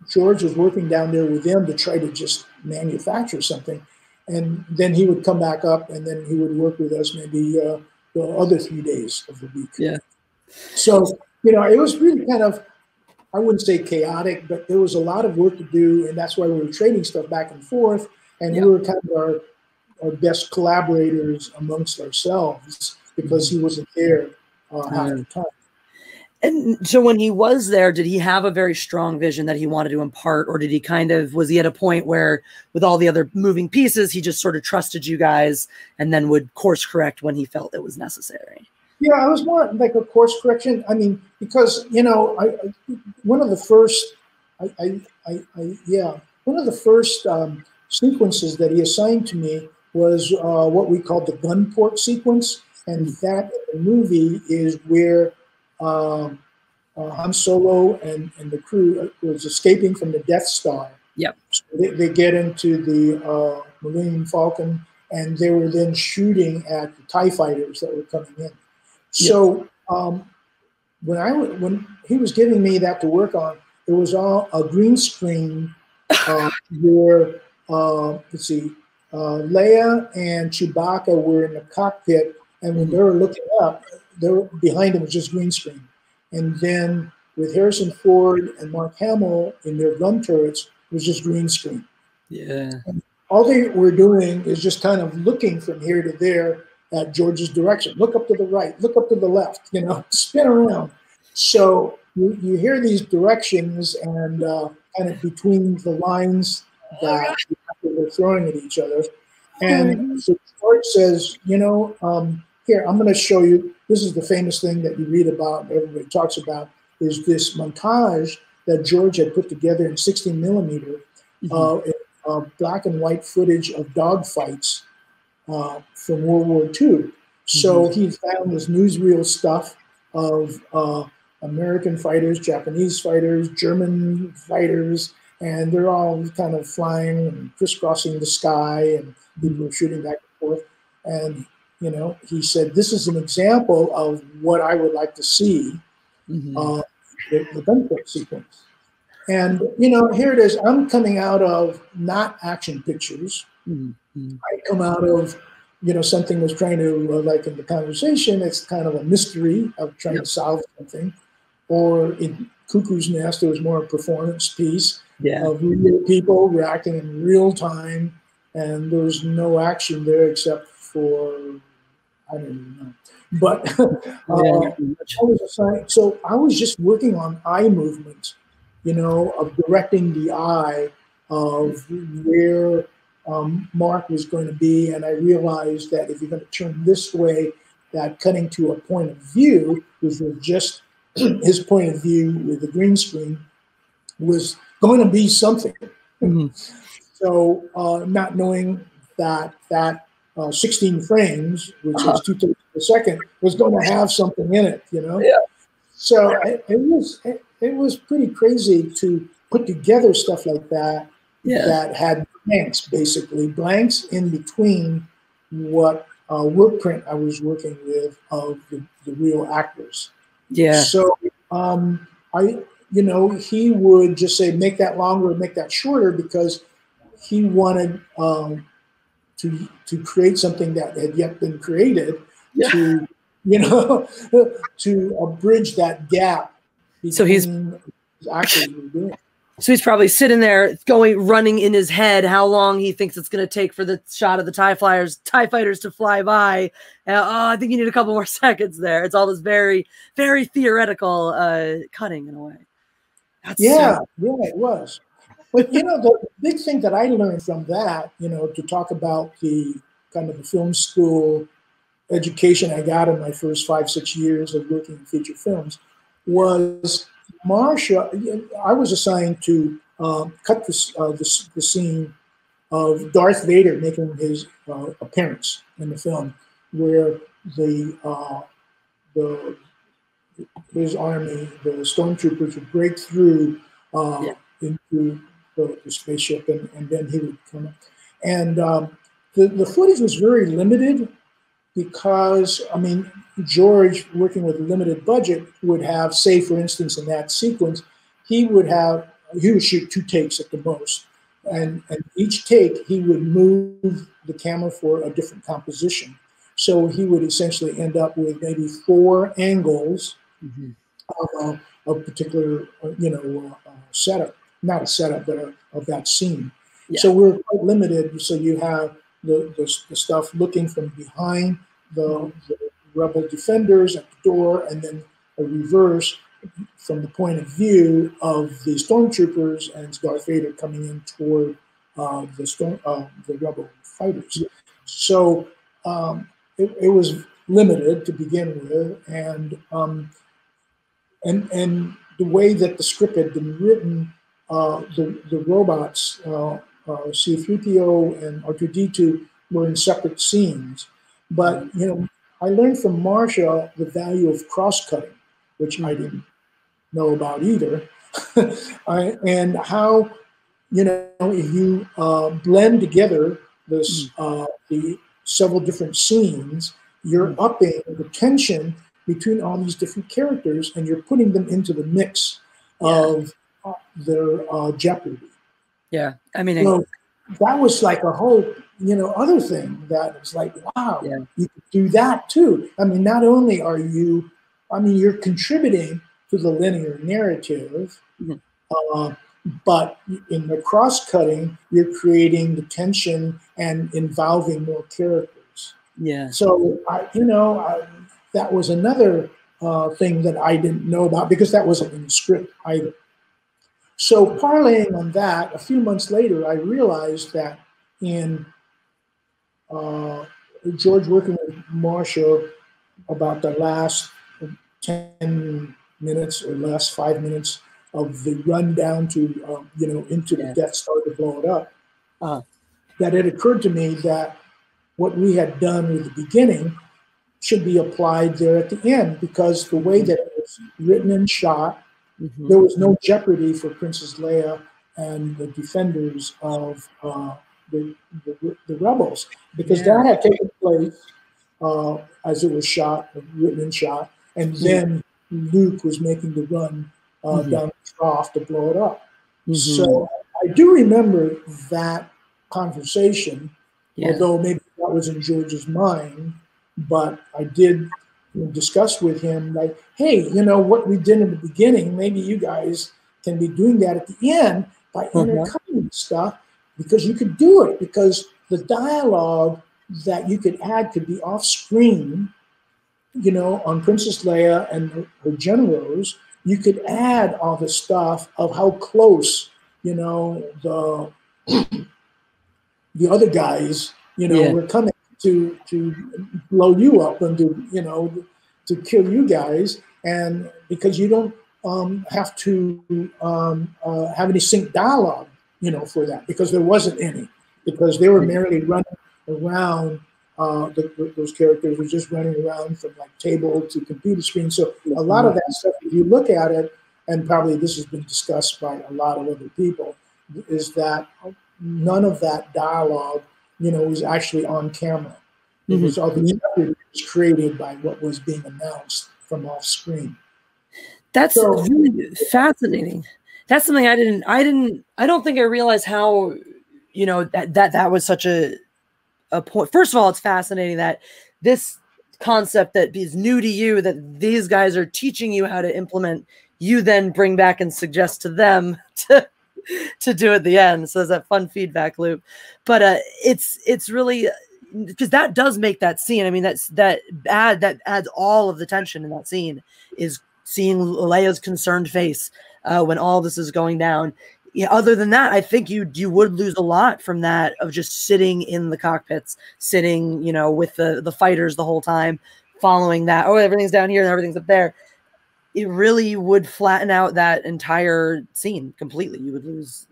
George was working down there with them to try to just manufacture something. And then he would come back up and then he would work with us maybe uh, the other three days of the week. Yeah. So, you know, it was really kind of, I wouldn't say chaotic, but there was a lot of work to do. And that's why we were trading stuff back and forth. And yeah. we were kind of our, our best collaborators amongst ourselves because he wasn't there uh, half the time. And so when he was there, did he have a very strong vision that he wanted to impart, or did he kind of was he at a point where with all the other moving pieces, he just sort of trusted you guys and then would course correct when he felt it was necessary? Yeah, I was more like a course correction. I mean, because you know, I, I one of the first, I, I, I, I, yeah, one of the first um, sequences that he assigned to me was uh, what we called the gunport sequence, and that movie is where um, uh, Han Solo and, and the crew uh, was escaping from the Death Star. Yep. So they, they get into the uh, Millennium Falcon, and they were then shooting at the Tie fighters that were coming in. So yep. um, when I when he was giving me that to work on, it was all a green screen uh, where uh, let's see, uh, Leia and Chewbacca were in the cockpit, and when mm-hmm. they were looking up, there behind them was just green screen. And then with Harrison Ford and Mark Hamill in their gun turrets was just green screen. Yeah. And all they were doing is just kind of looking from here to there at George's direction. Look up to the right, look up to the left, you know, spin around. So you, you hear these directions and uh, kind of between the lines that they're throwing at each other. And so George says, you know, um, here, I'm going to show you. This is the famous thing that you read about, everybody talks about, is this montage that George had put together in 16 millimeter, mm-hmm. uh, uh, black and white footage of dogfights uh, from World War II. So mm-hmm. he found this newsreel stuff of uh, American fighters, Japanese fighters, German fighters, and they're all kind of flying and crisscrossing the sky, and people are shooting back and forth. And you know, he said, this is an example of what I would like to see, mm-hmm. uh, the, the gunport sequence. And, you know, here it is. I'm coming out of not action pictures. Mm-hmm. I come out of you know, something was trying to, uh, like in the conversation, it's kind of a mystery of trying yep. to solve something. Or in Cuckoo's Nest, it was more a performance piece yeah. of real people reacting in real time, and there was no action there except for, I don't even know. But uh, assigned, so I was just working on eye movement, you know, of directing the eye of where um, Mark was going to be. And I realized that if you're going to turn this way, that cutting to a point of view, which was just his point of view with the green screen, was going to be something. Mm-hmm. So, uh, not knowing that that uh, 16 frames, which uh-huh. is two takes per second, was going to have something in it, you know. Yeah. So it, it was it, it was pretty crazy to put together stuff like that yeah. that had blanks, basically blanks in between what uh, work print I was working with of the, the real actors. Yeah. So um, I, you know, he would just say make that longer, make that shorter because he wanted um, to to create something that had yet been created yeah. to you know to bridge that gap. So he's actually doing. So he's probably sitting there going running in his head how long he thinks it's going to take for the shot of the TIE flyers, TIE fighters to fly by. Uh, oh, I think you need a couple more seconds there. It's all this very, very theoretical uh, cutting in a way. That's yeah, so- yeah, it was. But you know, the big thing that I learned from that, you know, to talk about the kind of the film school education I got in my first five, six years of working in feature films was Marcia, I was assigned to um, cut this, uh, the, the scene of Darth Vader making his uh, appearance in the film, where the uh, the his army, the stormtroopers, would break through uh, yeah. into the, the, spaceship, and, and then he would come up. And um, the the footage was very limited because I mean George, working with a limited budget, would have, say, for instance, in that sequence, he would have he would shoot two takes at the most, and and each take he would move the camera for a different composition. So he would essentially end up with maybe four angles mm-hmm. of a, a, particular, uh, you know, uh, setup, not a setup, but a, of that scene. Yeah. So we're quite limited. So you have the, the, the stuff looking from behind the, the rebel defenders at the door, and then a reverse from the point of view of the stormtroopers and Darth Vader coming in toward uh, the storm, uh, the rebel fighters. So um, it, it, was limited to begin with, and um, and and the way that the script had been written, uh, the the robots, uh, uh, C-3PO and R2D2, were in separate scenes. But you know, I learned from Marcia the value of cross-cutting, which I didn't know about either, I, and how you know if you uh, blend together this hmm. uh, the several different scenes, you're hmm. upping the tension between all these different characters, and you're putting them into the mix of uh, their uh, jeopardy. Yeah, I mean, so that was like a whole you know, other thing that was like, wow, yeah. you could do that too. I mean, not only are you, I mean, you're contributing to the linear narrative, mm-hmm. uh, but in the cross cutting, you're creating the tension and involving more characters. Yeah. So, I, you know, I, that was another uh, thing that I didn't know about because that wasn't in the script either. So, parlaying on that, a few months later, I realized that in uh, George working with Marcia about the last 10 minutes or last five minutes of the run down to, um, you know, into the Death Star to blow it up, uh, that it occurred to me that what we had done with the beginning should be applied there at the end because the way that it was written and shot, mm-hmm. there was no jeopardy for Princess Leia and the defenders of uh, the, the, the rebels because yeah. that had taken place uh, as it was shot, written and shot, and then Luke was making the run uh, mm-hmm. down the trough to blow it up. Mm-hmm. So I do remember that conversation, yeah. although maybe that was in George's mind, but I did discuss with him like, hey, you know what we did in the beginning, maybe you guys can be doing that at the end by mm-hmm. intercutting stuff because you could do it because the dialogue that you could add could be off screen, you know, on Princess Leia and her, her generals. You could add all the stuff of how close, you know, the the other guys, you know, yeah. were coming to to blow you up and to you know to kill you guys, and because you don't um, have to um, uh, have any sync dialogue, you know, for that because there wasn't any because they were merely running around. Uh, the, those characters were just running around from like table to computer screen. So a lot of that stuff, if you look at it, and probably this has been discussed by a lot of other people, is that none of that dialogue, you know, was actually on camera. It mm-hmm. was all the was created by what was being announced from off screen. That's so, really fascinating. That's something I didn't I didn't I don't think I realized how you know that that that was such a a point. First of all, it's fascinating that this concept that is new to you that these guys are teaching you how to implement you then bring back and suggest to them to to do at the end so there's that fun feedback loop but uh it's it's really because that does make that scene. I mean, that's that add that adds all of the tension in that scene is seeing Leia's concerned face uh, when all this is going down. Yeah, other than that, I think you you would lose a lot from that of just sitting in the cockpits, sitting, you know, with the the fighters the whole time, following that. Oh, everything's down here and everything's up there. It really would flatten out that entire scene completely. You would lose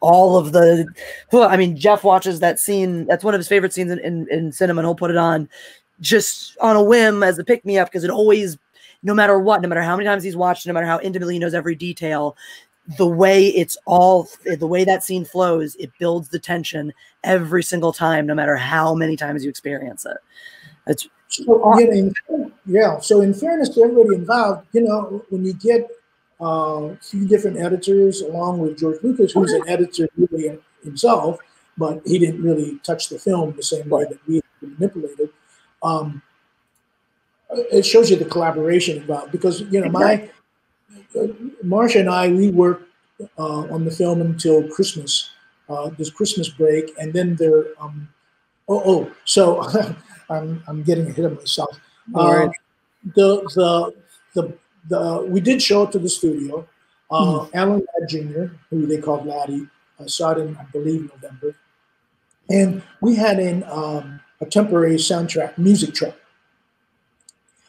all of the I mean, Jeff watches that scene. That's one of his favorite scenes in, in, in cinema, and he'll put it on just on a whim as a pick me up because it always, no matter what, no matter how many times he's watched, no matter how intimately he knows every detail, the way it's all the way that scene flows, it builds the tension every single time, no matter how many times you experience it. It's so, yeah, in, yeah. So in fairness to everybody involved, you know, when you get uh, few different editors, along with George Lucas, who's an editor really himself, but he didn't really touch the film the same way that we manipulated. Um, it shows you the collaboration involved because you know my uh, Marsha and I we worked uh, on the film until Christmas, uh, this Christmas break, and then there. Um, oh, oh, so I'm I'm getting ahead of myself. Uh, the the the the we did show up to the studio. Uh, mm. Alan Ladd Jr., who they called Laddie, I saw it in I believe November, and we had in um, a temporary soundtrack music track.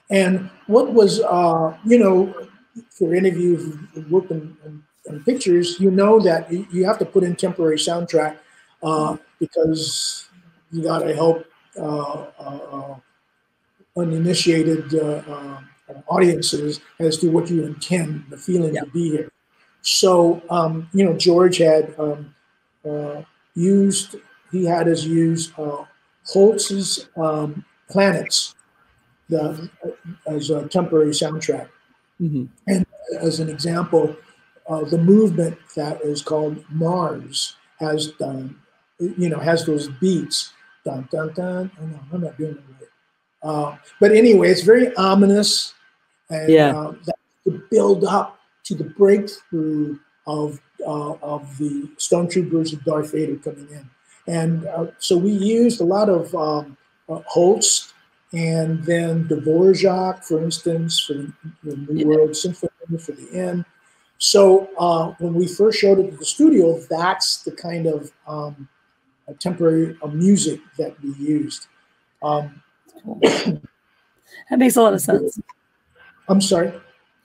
And what was, uh, you know, for any of you who worked in, in, in, pictures, you know that you have to put in temporary soundtrack uh, because you got to help uh, uh, uh uninitiated uh, audiences as to what you intend the feeling yeah. to be here. So, um, you know, George had um, uh, used, he had us use uh, Holst's um, Planets the, as a temporary soundtrack. Mm-hmm. And as an example, uh, the movement that is called Mars has done, you know, has those beats. Dun, dun, dun. Oh, no, I'm not doing it right. Uh, but anyway, it's very ominous and yeah. uh, that to build up to the breakthrough of uh, of the stormtroopers of Darth Vader coming in, and uh, so we used a lot of um, uh, Holst and then Dvorak, for instance, for the, the New yeah. World Symphony for the end. So uh, when we first showed it to the studio, that's the kind of um, temporary uh, music that we used. Um, that makes a lot of sense. I'm sorry.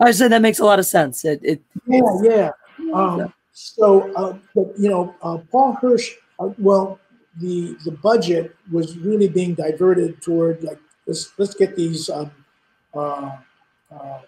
I said that makes a lot of sense. It, it yeah, yeah. Um, so, uh, but you know, uh, Paul Hirsch. Uh, well, the the budget was really being diverted toward like let's let's get these um, uh, uh,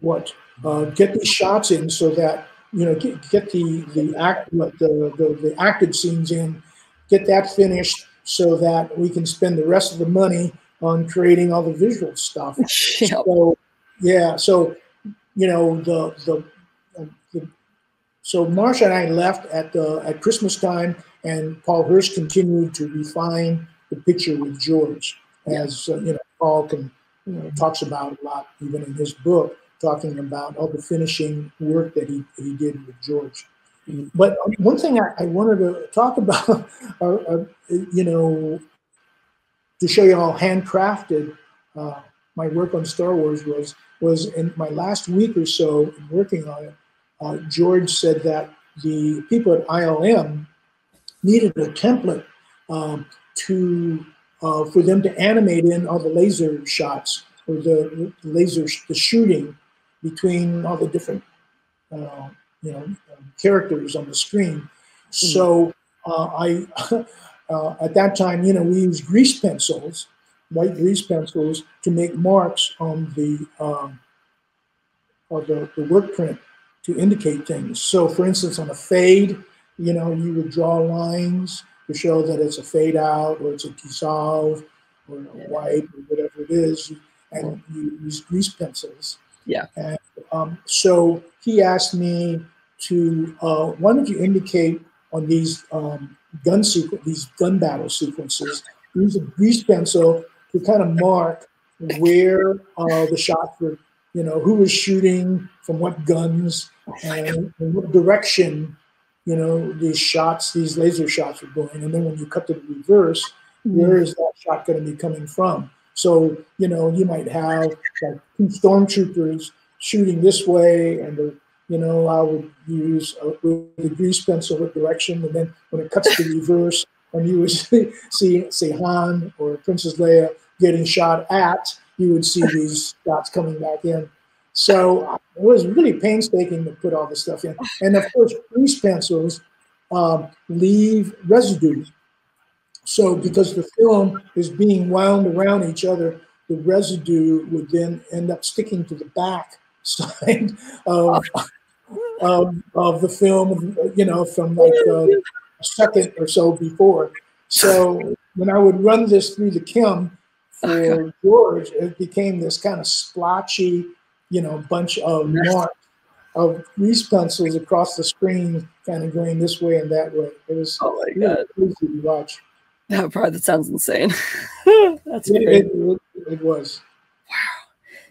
what uh, get these shots in so that you know get, get the the act the, the the acted scenes in, get that finished so that we can spend the rest of the money on creating all the visual stuff. Yep. So yeah, so you know the, the the so Marsha and I left at the at Christmas time, and Paul Hirsch continued to refine the picture with George, as uh, you know, Paul can you know, talks about a lot, even in his book, talking about all the finishing work that he, he did with George. But one thing I, I, wanted to talk about, uh, uh, you know, to show you how handcrafted uh, my work on Star Wars was, was in my last week or so working on it. Uh, George said that the people at ILM needed a template um, to uh, for them to animate in all the laser shots or the, the laser the shooting between all the different uh, you know characters on the screen. Mm. So uh, I uh, at that time you know we used grease pencils, white grease pencils to make marks on the um, or the, the work print to indicate things. So for instance, on a fade, you know, you would draw lines to show that it's a fade out or it's a dissolve or a wipe or whatever it is, and you use grease pencils. Yeah. And um, so he asked me to, uh, why don't you indicate on these um, gun sequence, these gun battle sequences, use a grease pencil to kind of mark where uh, the shots were, you know, who was shooting from what guns and, and what direction you know, these shots, these laser shots are going. And then when you cut to the reverse, mm-hmm. where is that shot going to be coming from? So, you know, you might have like two stormtroopers shooting this way, and the, you know, I would use a, the grease pencil with direction, and then when it cuts to reverse, and you would see, see, Han or Princess Leia getting shot at, you would see these shots coming back in. So it was really painstaking to put all this stuff in. And of course, grease pencils um, leave residue. So because the film is being wound around each other, the residue would then end up sticking to the back side of, of, of the film, you know, from like uh, a second or so before. So when I would run this through the KEM for George, it became this kind of splotchy, you know, bunch of marks of grease pencils across the screen, kind of going this way and that way. It was oh my really God. crazy to watch. That part that sounds insane. That's it, it, it, it, was. Wow.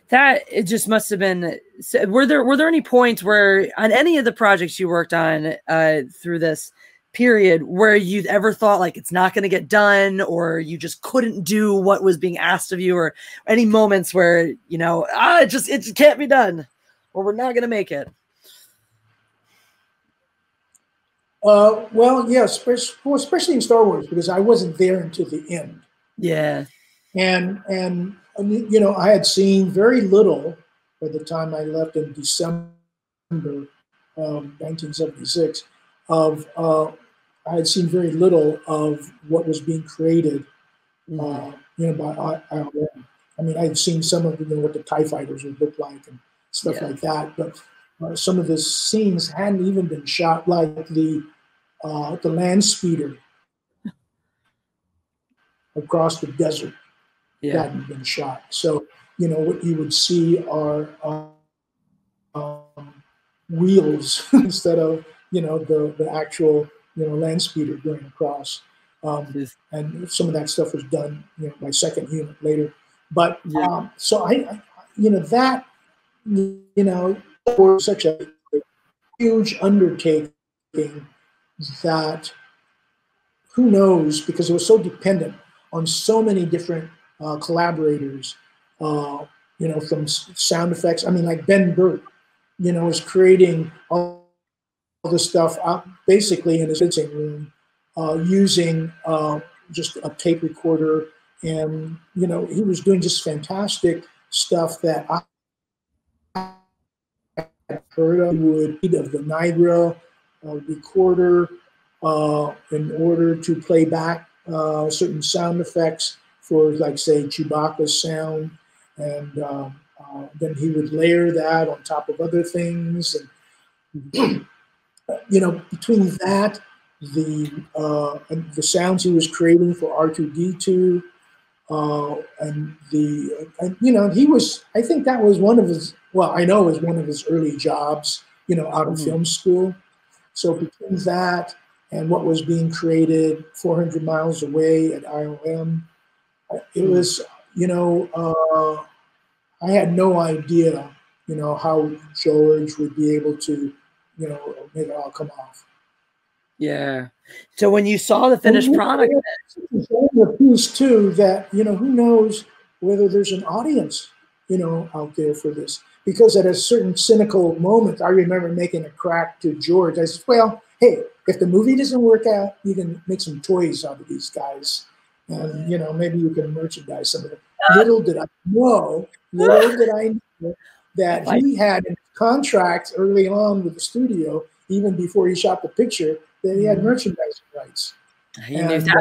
That it just must have been. Were there were there any points where on any of the projects you worked on uh, through this period where you ever thought like it's not going to get done or you just couldn't do what was being asked of you or any moments where you know ah it just it just can't be done or we're not going to make it uh well yes yeah, especially in star wars because i wasn't there until the end yeah and and you know i had seen very little by the time i left in december um, 1976 of uh, I had seen very little of what was being created, mm-hmm. uh, you know, by ILM. I mean, I had seen some of you know, what the Tie Fighters would look like and stuff yeah. like that, but uh, some of the scenes hadn't even been shot, like the uh, the land speeder across the desert yeah. hadn't been shot. So you know what you would see are uh, um, wheels instead of you know, the, the actual, you know, land speeder going across. Um, and some of that stuff was done, you know, by second unit later. But yeah. um, so I, I, you know, that, you know, for such a huge undertaking that who knows, because it was so dependent on so many different uh, collaborators, uh, you know, from sound effects. I mean, like Ben Burtt, you know, is creating all all stuff out basically in his editing room uh, using uh, just a tape recorder. And, you know, he was doing just fantastic stuff that I had heard of. Would of the Nagra uh, recorder uh, in order to play back uh, certain sound effects for, like, say, Chewbacca's sound. And um, uh, then he would layer that on top of other things. And you know, between that, the uh, the sounds he was creating for R2D2, uh, and the and, you know he was I think that was one of his well I know it was one of his early jobs you know out of mm-hmm. film school. So between that and what was being created 400 miles away at ILM, It hmm. was, you know, uh, I had no idea, you know, how George would be able to, you know, make it all come off. Yeah. So when you saw the finished product, the piece too that you know who knows whether there's an audience, you know, out there for this. Because at a certain cynical moment, I remember making a crack to George. I said, "Well, hey, if the movie doesn't work out, you can make some toys out of these guys, and you know maybe you can merchandise some of them." Little did I know, little did I know that he had in contract early on with the studio, even before he shot the picture, that he had mm-hmm. merchandising rights. And, uh,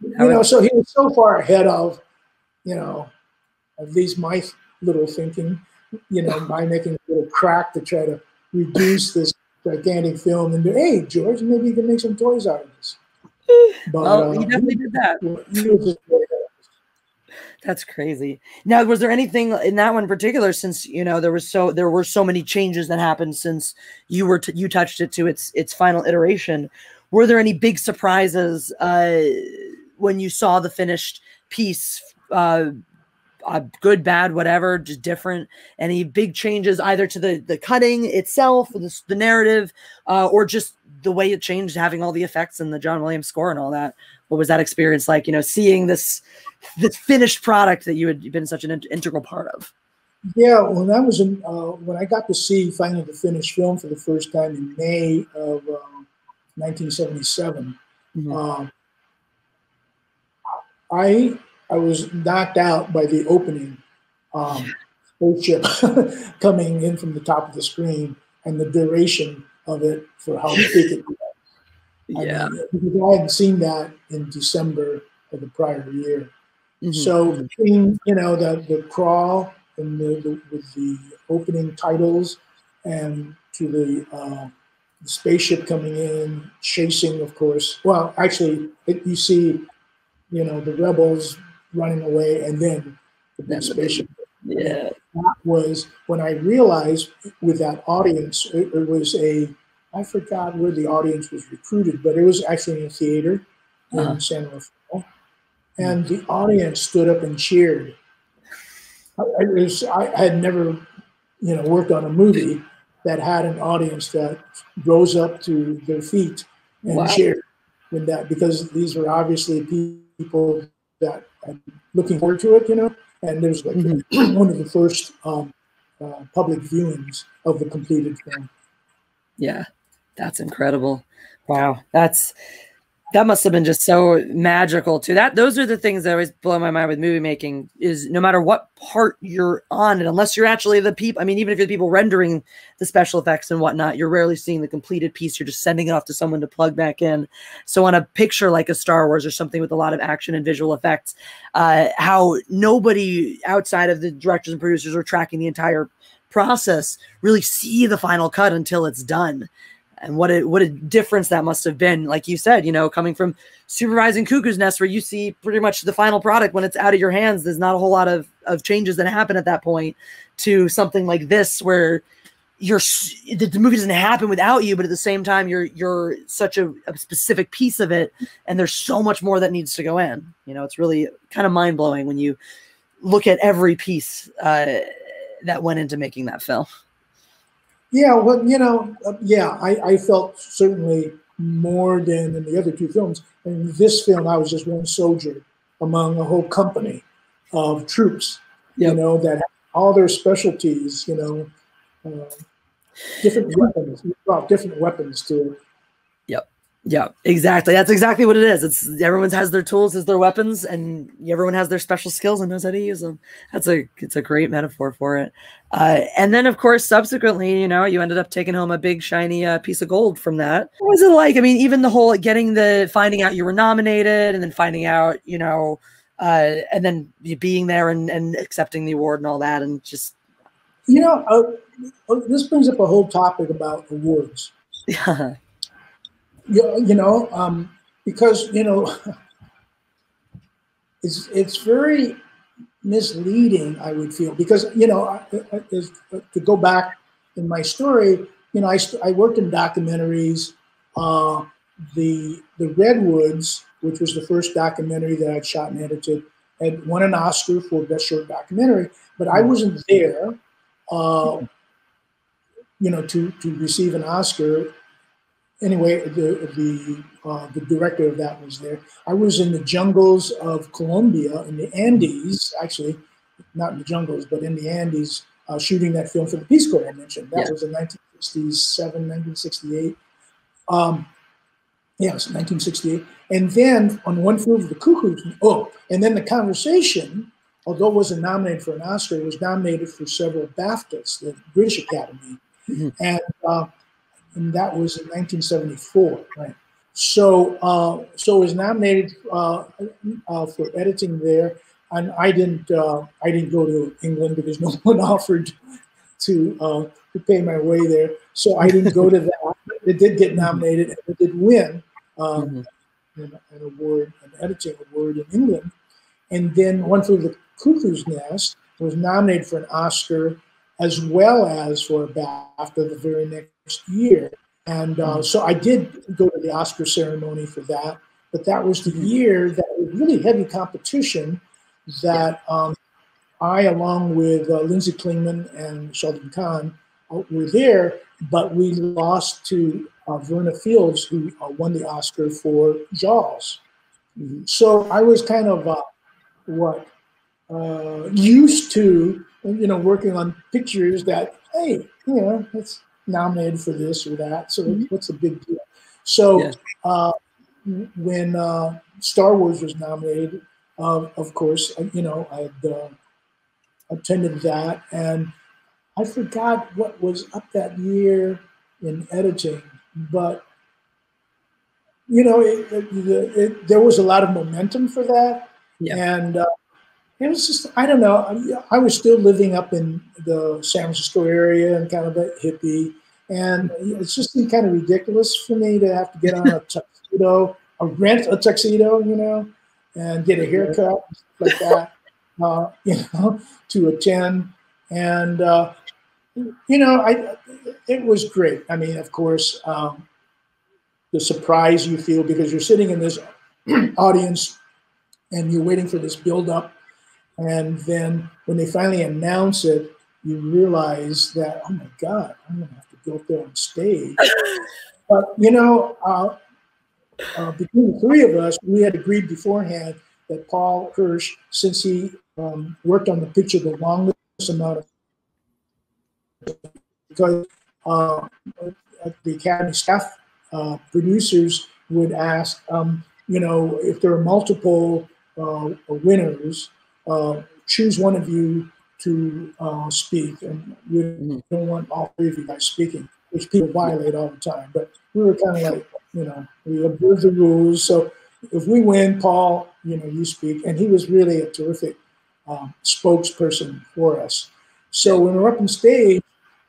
you know, so he was so far ahead of, you know, at least my little thinking, you know, by making a little crack to try to reduce this gigantic film into, hey, George, maybe you can make some toys out of this. But, well, he uh, definitely did that. That's crazy. Now, was there anything in that one in particular? Since you know there was so there were so many changes that happened since you were t- you touched it to its its final iteration. Were there any big surprises uh, when you saw the finished piece? Uh, uh, good, bad, whatever, just different. Any big changes either to the the cutting itself, the, the narrative, uh, or just the way it changed, having all the effects and the John Williams score and all that. What was that experience like? You know, seeing this this finished product that you had been such an in integral part of. Yeah, when I was in, uh, when I got to see finally the finished film for the first time in May of 1977, uh, mm-hmm. Um, I I was knocked out by the opening um, spaceship coming in from the top of the screen and the duration of it for how big it was. Yeah, I mean, because I hadn't seen that in December of the prior year. Mm-hmm. So between you know the the crawl and the, the with the opening titles and to the, uh, the, spaceship coming in, chasing, of course. Well, actually, it, you see, you know, the rebels running away, and then the big spaceship. Yeah, that was when I realized with that audience, it, it, was a. I forgot where the audience was recruited, but it was actually in a theater uh-huh. in San Rafael, and the audience stood up and cheered. I, was, I had never, you know, worked on a movie that had an audience that rose up to their feet and wow. cheered when that because these were obviously people that I'm looking forward to it, you know. And there's like mm-hmm. one of the first um, uh, public viewings of the completed film. Yeah, that's incredible. Wow, that's that must have been just so magical too. That those are the things that always blow my mind with movie making is no matter what part you're on, and unless you're actually the people, I mean, even if you're the people rendering the special effects and whatnot, you're rarely seeing the completed piece. You're just sending it off to someone to plug back in. So on a picture like a Star Wars or something with a lot of action and visual effects, uh, how nobody outside of the directors and producers are tracking the entire process really see the final cut until it's done and what a what a difference that must have been. Like you said you know coming from supervising cuckoo's nest where you see pretty much the final product when it's out of your hands there's not a whole lot of of changes that happen at that point to something like this where you're the, the movie doesn't happen without you but at the same time you're you're such a, a specific piece of it and there's so much more that needs to go in. You know it's really kind of mind-blowing when you look at every piece uh, that went into making that film yeah, well, you know, uh, yeah, I, I felt certainly more than in the other two films. In this film, I was just one soldier among a whole company of troops, yep. you know, that all their specialties, you know, uh, different weapons, brought different weapons to. Yeah, exactly. That's exactly what it is. It's everyone has their tools as their weapons, and everyone has their special skills and knows how to use them. That's a it's a great metaphor for it. Uh, and then, of course, subsequently, you know, you ended up taking home a big shiny uh, piece of gold from that. What was it like? I mean, even the whole getting the finding out you were nominated, and then finding out, you know, uh, and then being there and, and accepting the award and all that, and just you know, this brings up a whole topic about awards. Yeah you, you know, um, because you know, it's it's very misleading. I would feel because you know, to go back in my story, you know, I I worked in documentaries, uh, the the Redwoods, which was the first documentary that I'd shot and edited, had won an Oscar for best short documentary, but I wasn't there, uh, you know, to to receive an Oscar. Anyway, the the uh, the director of that was there. I was in the jungles of Colombia in the Andes, actually, not in the jungles, but in the Andes, uh, shooting that film for the Peace Corps I mentioned. That yeah. was in 1967, 1968. Um, yeah, it was 1968. And then on One Flew Over the Cuckoo's, oh, and then the conversation, although it wasn't nominated for an Oscar, it was nominated for several BAFTAs, the British Academy. Mm-hmm. And, uh, and that was in 1974, right? So, uh, so it was nominated uh, uh, for editing there, and I didn't. Uh, I didn't go to England because no one offered to uh, to pay my way there. So I didn't go to that. It did get nominated, and it did win um, mm-hmm. an, an, award, an editing award in England. And then One Flew the Cuckoo's Nest was nominated for an Oscar as well as for a BAFTA the very next year. And uh, mm-hmm. so I did go to the Oscar ceremony for that. But that was the mm-hmm. year that was really heavy competition that um, I, along with uh, Lynzee Klingman and Sheldon Kahn, uh, were there, but we lost to uh, Verna Fields, who uh, won the Oscar for Jaws. Mm-hmm. So I was kind of uh, what uh, used to, you know, working on pictures that, hey, you know, it's nominated for this or that. So mm-hmm. what's a big deal? So yeah. Uh, when uh, Star Wars was nominated, of course, you know, I had attended that and I forgot what was up that year in editing but you know, it, it, it, there was a lot of momentum for that, yeah. and uh, it was just I don't know. I, was still living up in the San Francisco area and kind of a hippie, and it's just kind of ridiculous for me to have to get on a tuxedo, or rent a tuxedo, you know, and get a haircut like that, uh, you know, to attend. And uh, you know, I it was great. I mean, of course, um, the surprise you feel because you're sitting in this audience and you're waiting for this build up, and then when they finally announce it, you realize that oh my god, I'm gonna have to go up there on stage. but you know, uh, uh, between the three of us, we had agreed beforehand that Paul Hirsch, since he um, worked on the picture the longest amount of because uh, the Academy staff uh, producers would ask, um, you know, if there are multiple uh, winners, uh, choose one of you to uh, speak. And we mm-hmm. don't want all three of you guys speaking, which people violate all the time. But we were kind of like, you know, we observe the rules. So if we win, Paul, you know, you speak. And he was really a terrific um, spokesperson for us. So when we're up on stage,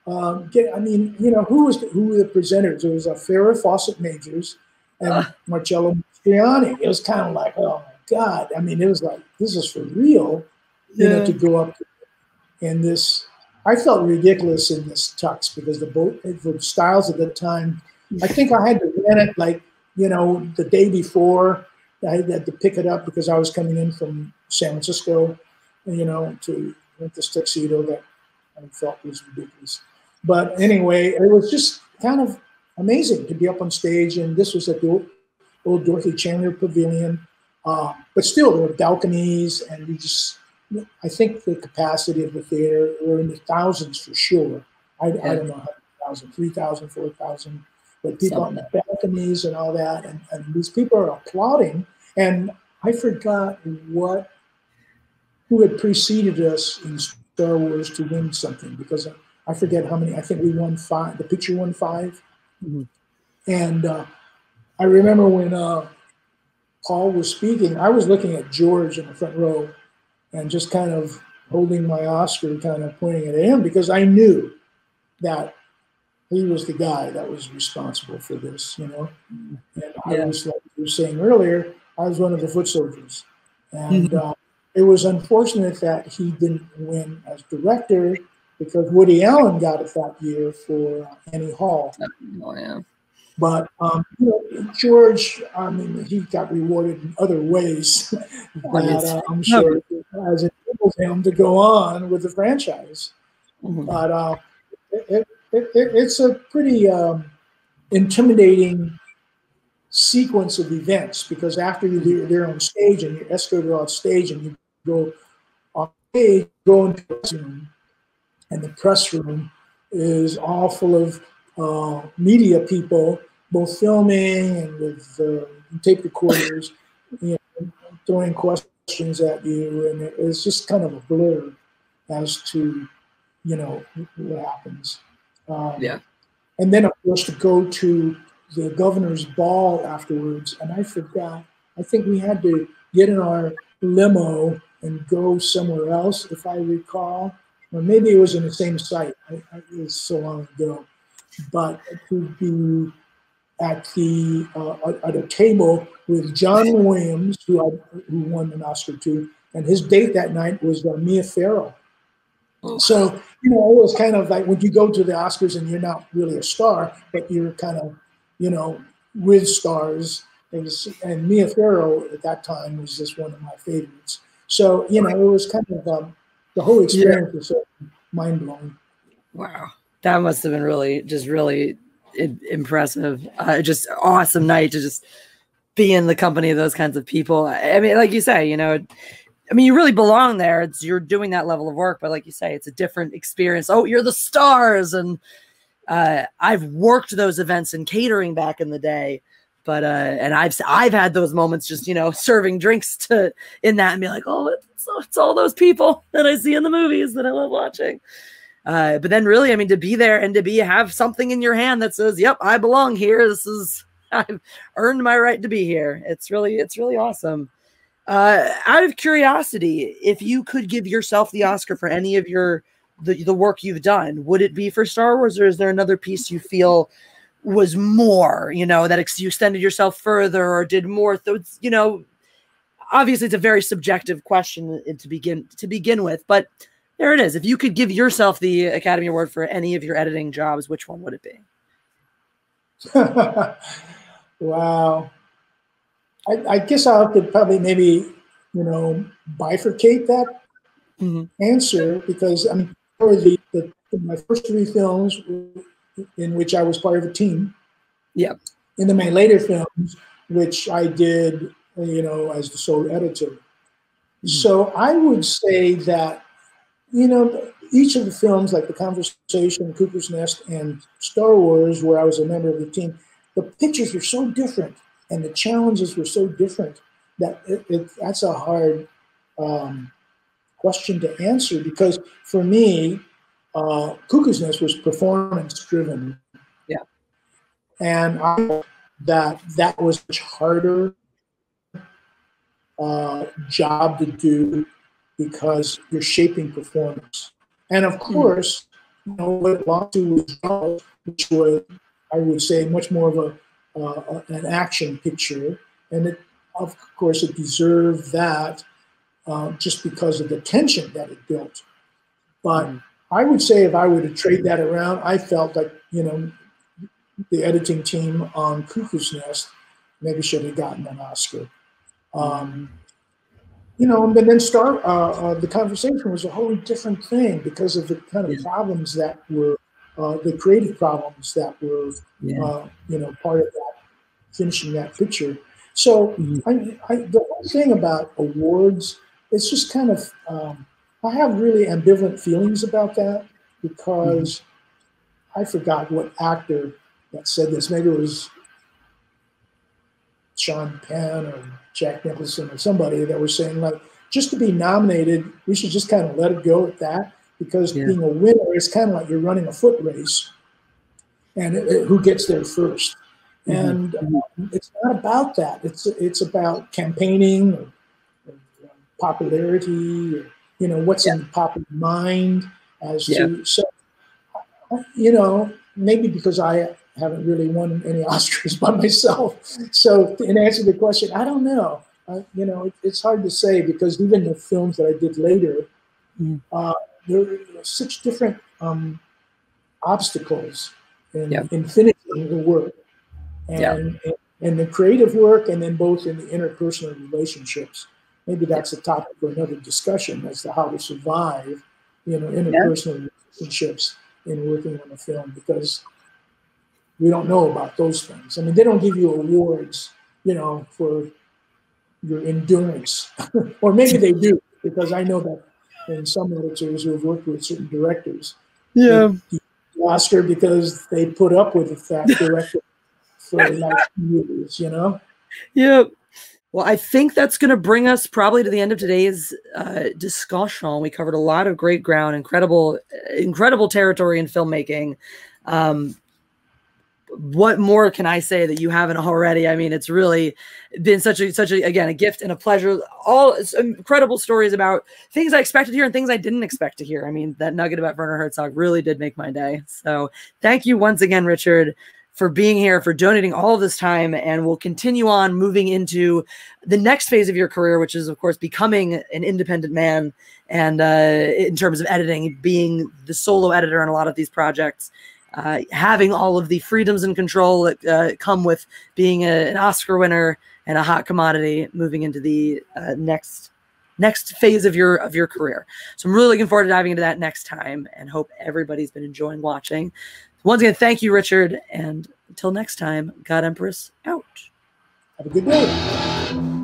um, get, I mean, you know, who was the, who were the presenters? It was a Farrah Fawcett Majors and uh. Marcello Mastroianni. It was kind of like, oh God. I mean, it was like, this is for real, you yeah. know, to go up in this. I felt ridiculous in this tux because the boat, the styles at the time, I think I had to rent it like, you know, the day before. I had to pick it up because I was coming in from San Francisco, you know, to rent this tuxedo that I felt was ridiculous. But anyway, it was just kind of amazing to be up on stage. And this was at the old Dorothy Chandler Pavilion. Uh, but still, there were balconies, and we just, I think the capacity of the theater were in the thousands for sure. I, yeah. I don't know how many thousand, 3,000, 4,000, but people Something. on the balconies and all that. And, and these people are applauding. And I forgot what, who had preceded us in Star Wars to win something because I forget how many. I think we won five. The picture won 5 mm-hmm. And uh, I remember when uh, Paul was speaking, I was looking at George in the front row and just kind of holding my Oscar, kind of pointing it at him because I knew that he was the guy that was responsible for this, you know. And yeah. I was, like you were saying earlier, I was one of the foot soldiers. And mm-hmm. uh, it was unfortunate that he didn't win as director because Woody Allen got it that year for uh, Annie Hall. Oh yeah. But um, you know, George, I mean, he got rewarded in other ways that uh, I'm sure has enabled him to go on with the franchise. Mm-hmm. But uh, it, it, it, it's a pretty um, intimidating sequence of events because after you're there on stage and you're escorted off stage and you go off stage, go into the room, and the press room is all full of uh, media people, both filming and with uh, tape recorders, you know, throwing questions at you, and it's just kind of a blur as to, you know, what happens. Um, yeah. And then, of course, to go to the governor's ball afterwards, and I forgot. I think we had to get in our limo and go somewhere else, if I recall, or maybe it was in the same site. I, I, it was so long ago, but to be at the uh, at a table with John Williams, who I, who won an Oscar too, and his date that night was uh, Mia Farrow. Oh. So you know, it was kind of like when you go to the Oscars and you're not really a star, but you're kind of you know, with stars. Was, and Mia Farrow at that time was just one of my favorites. So, you know, it was kind of um, the whole experience yeah. was so mind blowing. Wow. That must have been really, just really impressive. Uh, just awesome night to just be in the company of those kinds of people. I mean, like you say, you know, I mean, you really belong there. It's you're doing that level of work, but like you say, it's a different experience. Oh, you're the stars, and uh, I've worked those events in catering back in the day, but uh, and I've I've had those moments just you know serving drinks to in that and be like, oh, it's, it's all those people that I see in the movies that I love watching. Uh, but then really, I mean, to be there and to be have something in your hand that says, "Yep, I belong here. This is I've earned my right to be here." It's really it's really awesome. Uh, out of curiosity, if you could give yourself the Oscar for any of your the, the work you've done would it be for star wars or is there another piece you feel was more you know that ex- you extended yourself further or did more so it's you know obviously it's a very subjective question to begin to begin with but there it is if you could give yourself the academy award for any of your editing jobs which one would it be wow I, I, guess i'll have to probably maybe you know bifurcate that mm-hmm. answer because i mean for the, the my first three films in which I was part of a team. Yeah. And then my later films, which I did, you know, as the sole editor. Mm-hmm. So I would say that, you know, each of the films, like The Conversation, Cuckoo's Nest, and Star Wars, where I was a member of the team, the pictures were so different and the challenges were so different that it, it, that's a hard um, question to answer because for me, uh, Cuckoo's Nest was performance driven. Yeah. And I that that was much harder uh, job to do because you're shaping performance. And of hmm. course, you know, what Latu was, which was, I would say, much more of a uh, an action picture, and it, of course, it deserved that uh, just because of the tension that it built. But mm. I would say if I were to trade that around, I felt like, you know, the editing team on Cuckoo's Nest maybe should have gotten an Oscar. Um, you know, and then Star, uh, uh, the conversation was a wholly different thing because of the kind of yeah. problems that were, uh, the creative problems that were, yeah. Uh, you know, part of that, finishing that picture. So mm-hmm. I, I, the whole thing about awards it's just kind of um, I have really ambivalent feelings about that because mm-hmm. I forgot what actor that said this. Maybe it was Sean Penn or Jack Nicholson or somebody that were saying like just to be nominated, we should just kind of let it go at that because yeah. being a winner is kind of like you're running a foot race, and it, it, who gets there 1st mm-hmm. And um, it's not about that. It's it's about campaigning or popularity, or, you know, what's yeah. in the popular mind as yeah. to so you know, maybe because I haven't really won any Oscars by myself. So in answer to the question, I don't know. Uh, you know, it, it's hard to say because even the films that I did later, mm. uh, there are such different um, obstacles in, yep. in finishing the work. and, yeah. and, and the creative work, and then both in the interpersonal relationships. Maybe that's a topic for another discussion as to how to survive, you know, interpersonal yeah. relationships in working on a film because we don't know about those things. I mean, they don't give you awards, you know, for your endurance, or maybe they do because I know that in some editors who have worked with certain directors, yeah, Oscar because they put up with that director for like years, you know. Yeah. Well, I think that's going to bring us probably to the end of today's uh, discussion. We covered a lot of great ground, incredible, incredible territory in filmmaking. Um, what more can I say that you haven't already? I mean, it's really been such a such a again a gift and a pleasure. All incredible stories about things I expected to hear and things I didn't expect to hear. I mean, that nugget about Werner Herzog really did make my day. So thank you once again, Richard, for being here, for donating all of this time, and we'll continue on moving into the next phase of your career, which is of course becoming an independent man and uh, in terms of editing, being the solo editor on a lot of these projects uh, having all of the freedoms and control that uh, come with being a, an Oscar winner and a hot commodity moving into the uh, next next phase of your of your career. So I'm really looking forward to diving into that next time and hope everybody's been enjoying watching. Once again, thank you, Richard, and until next time, God Empress out. Have a good day.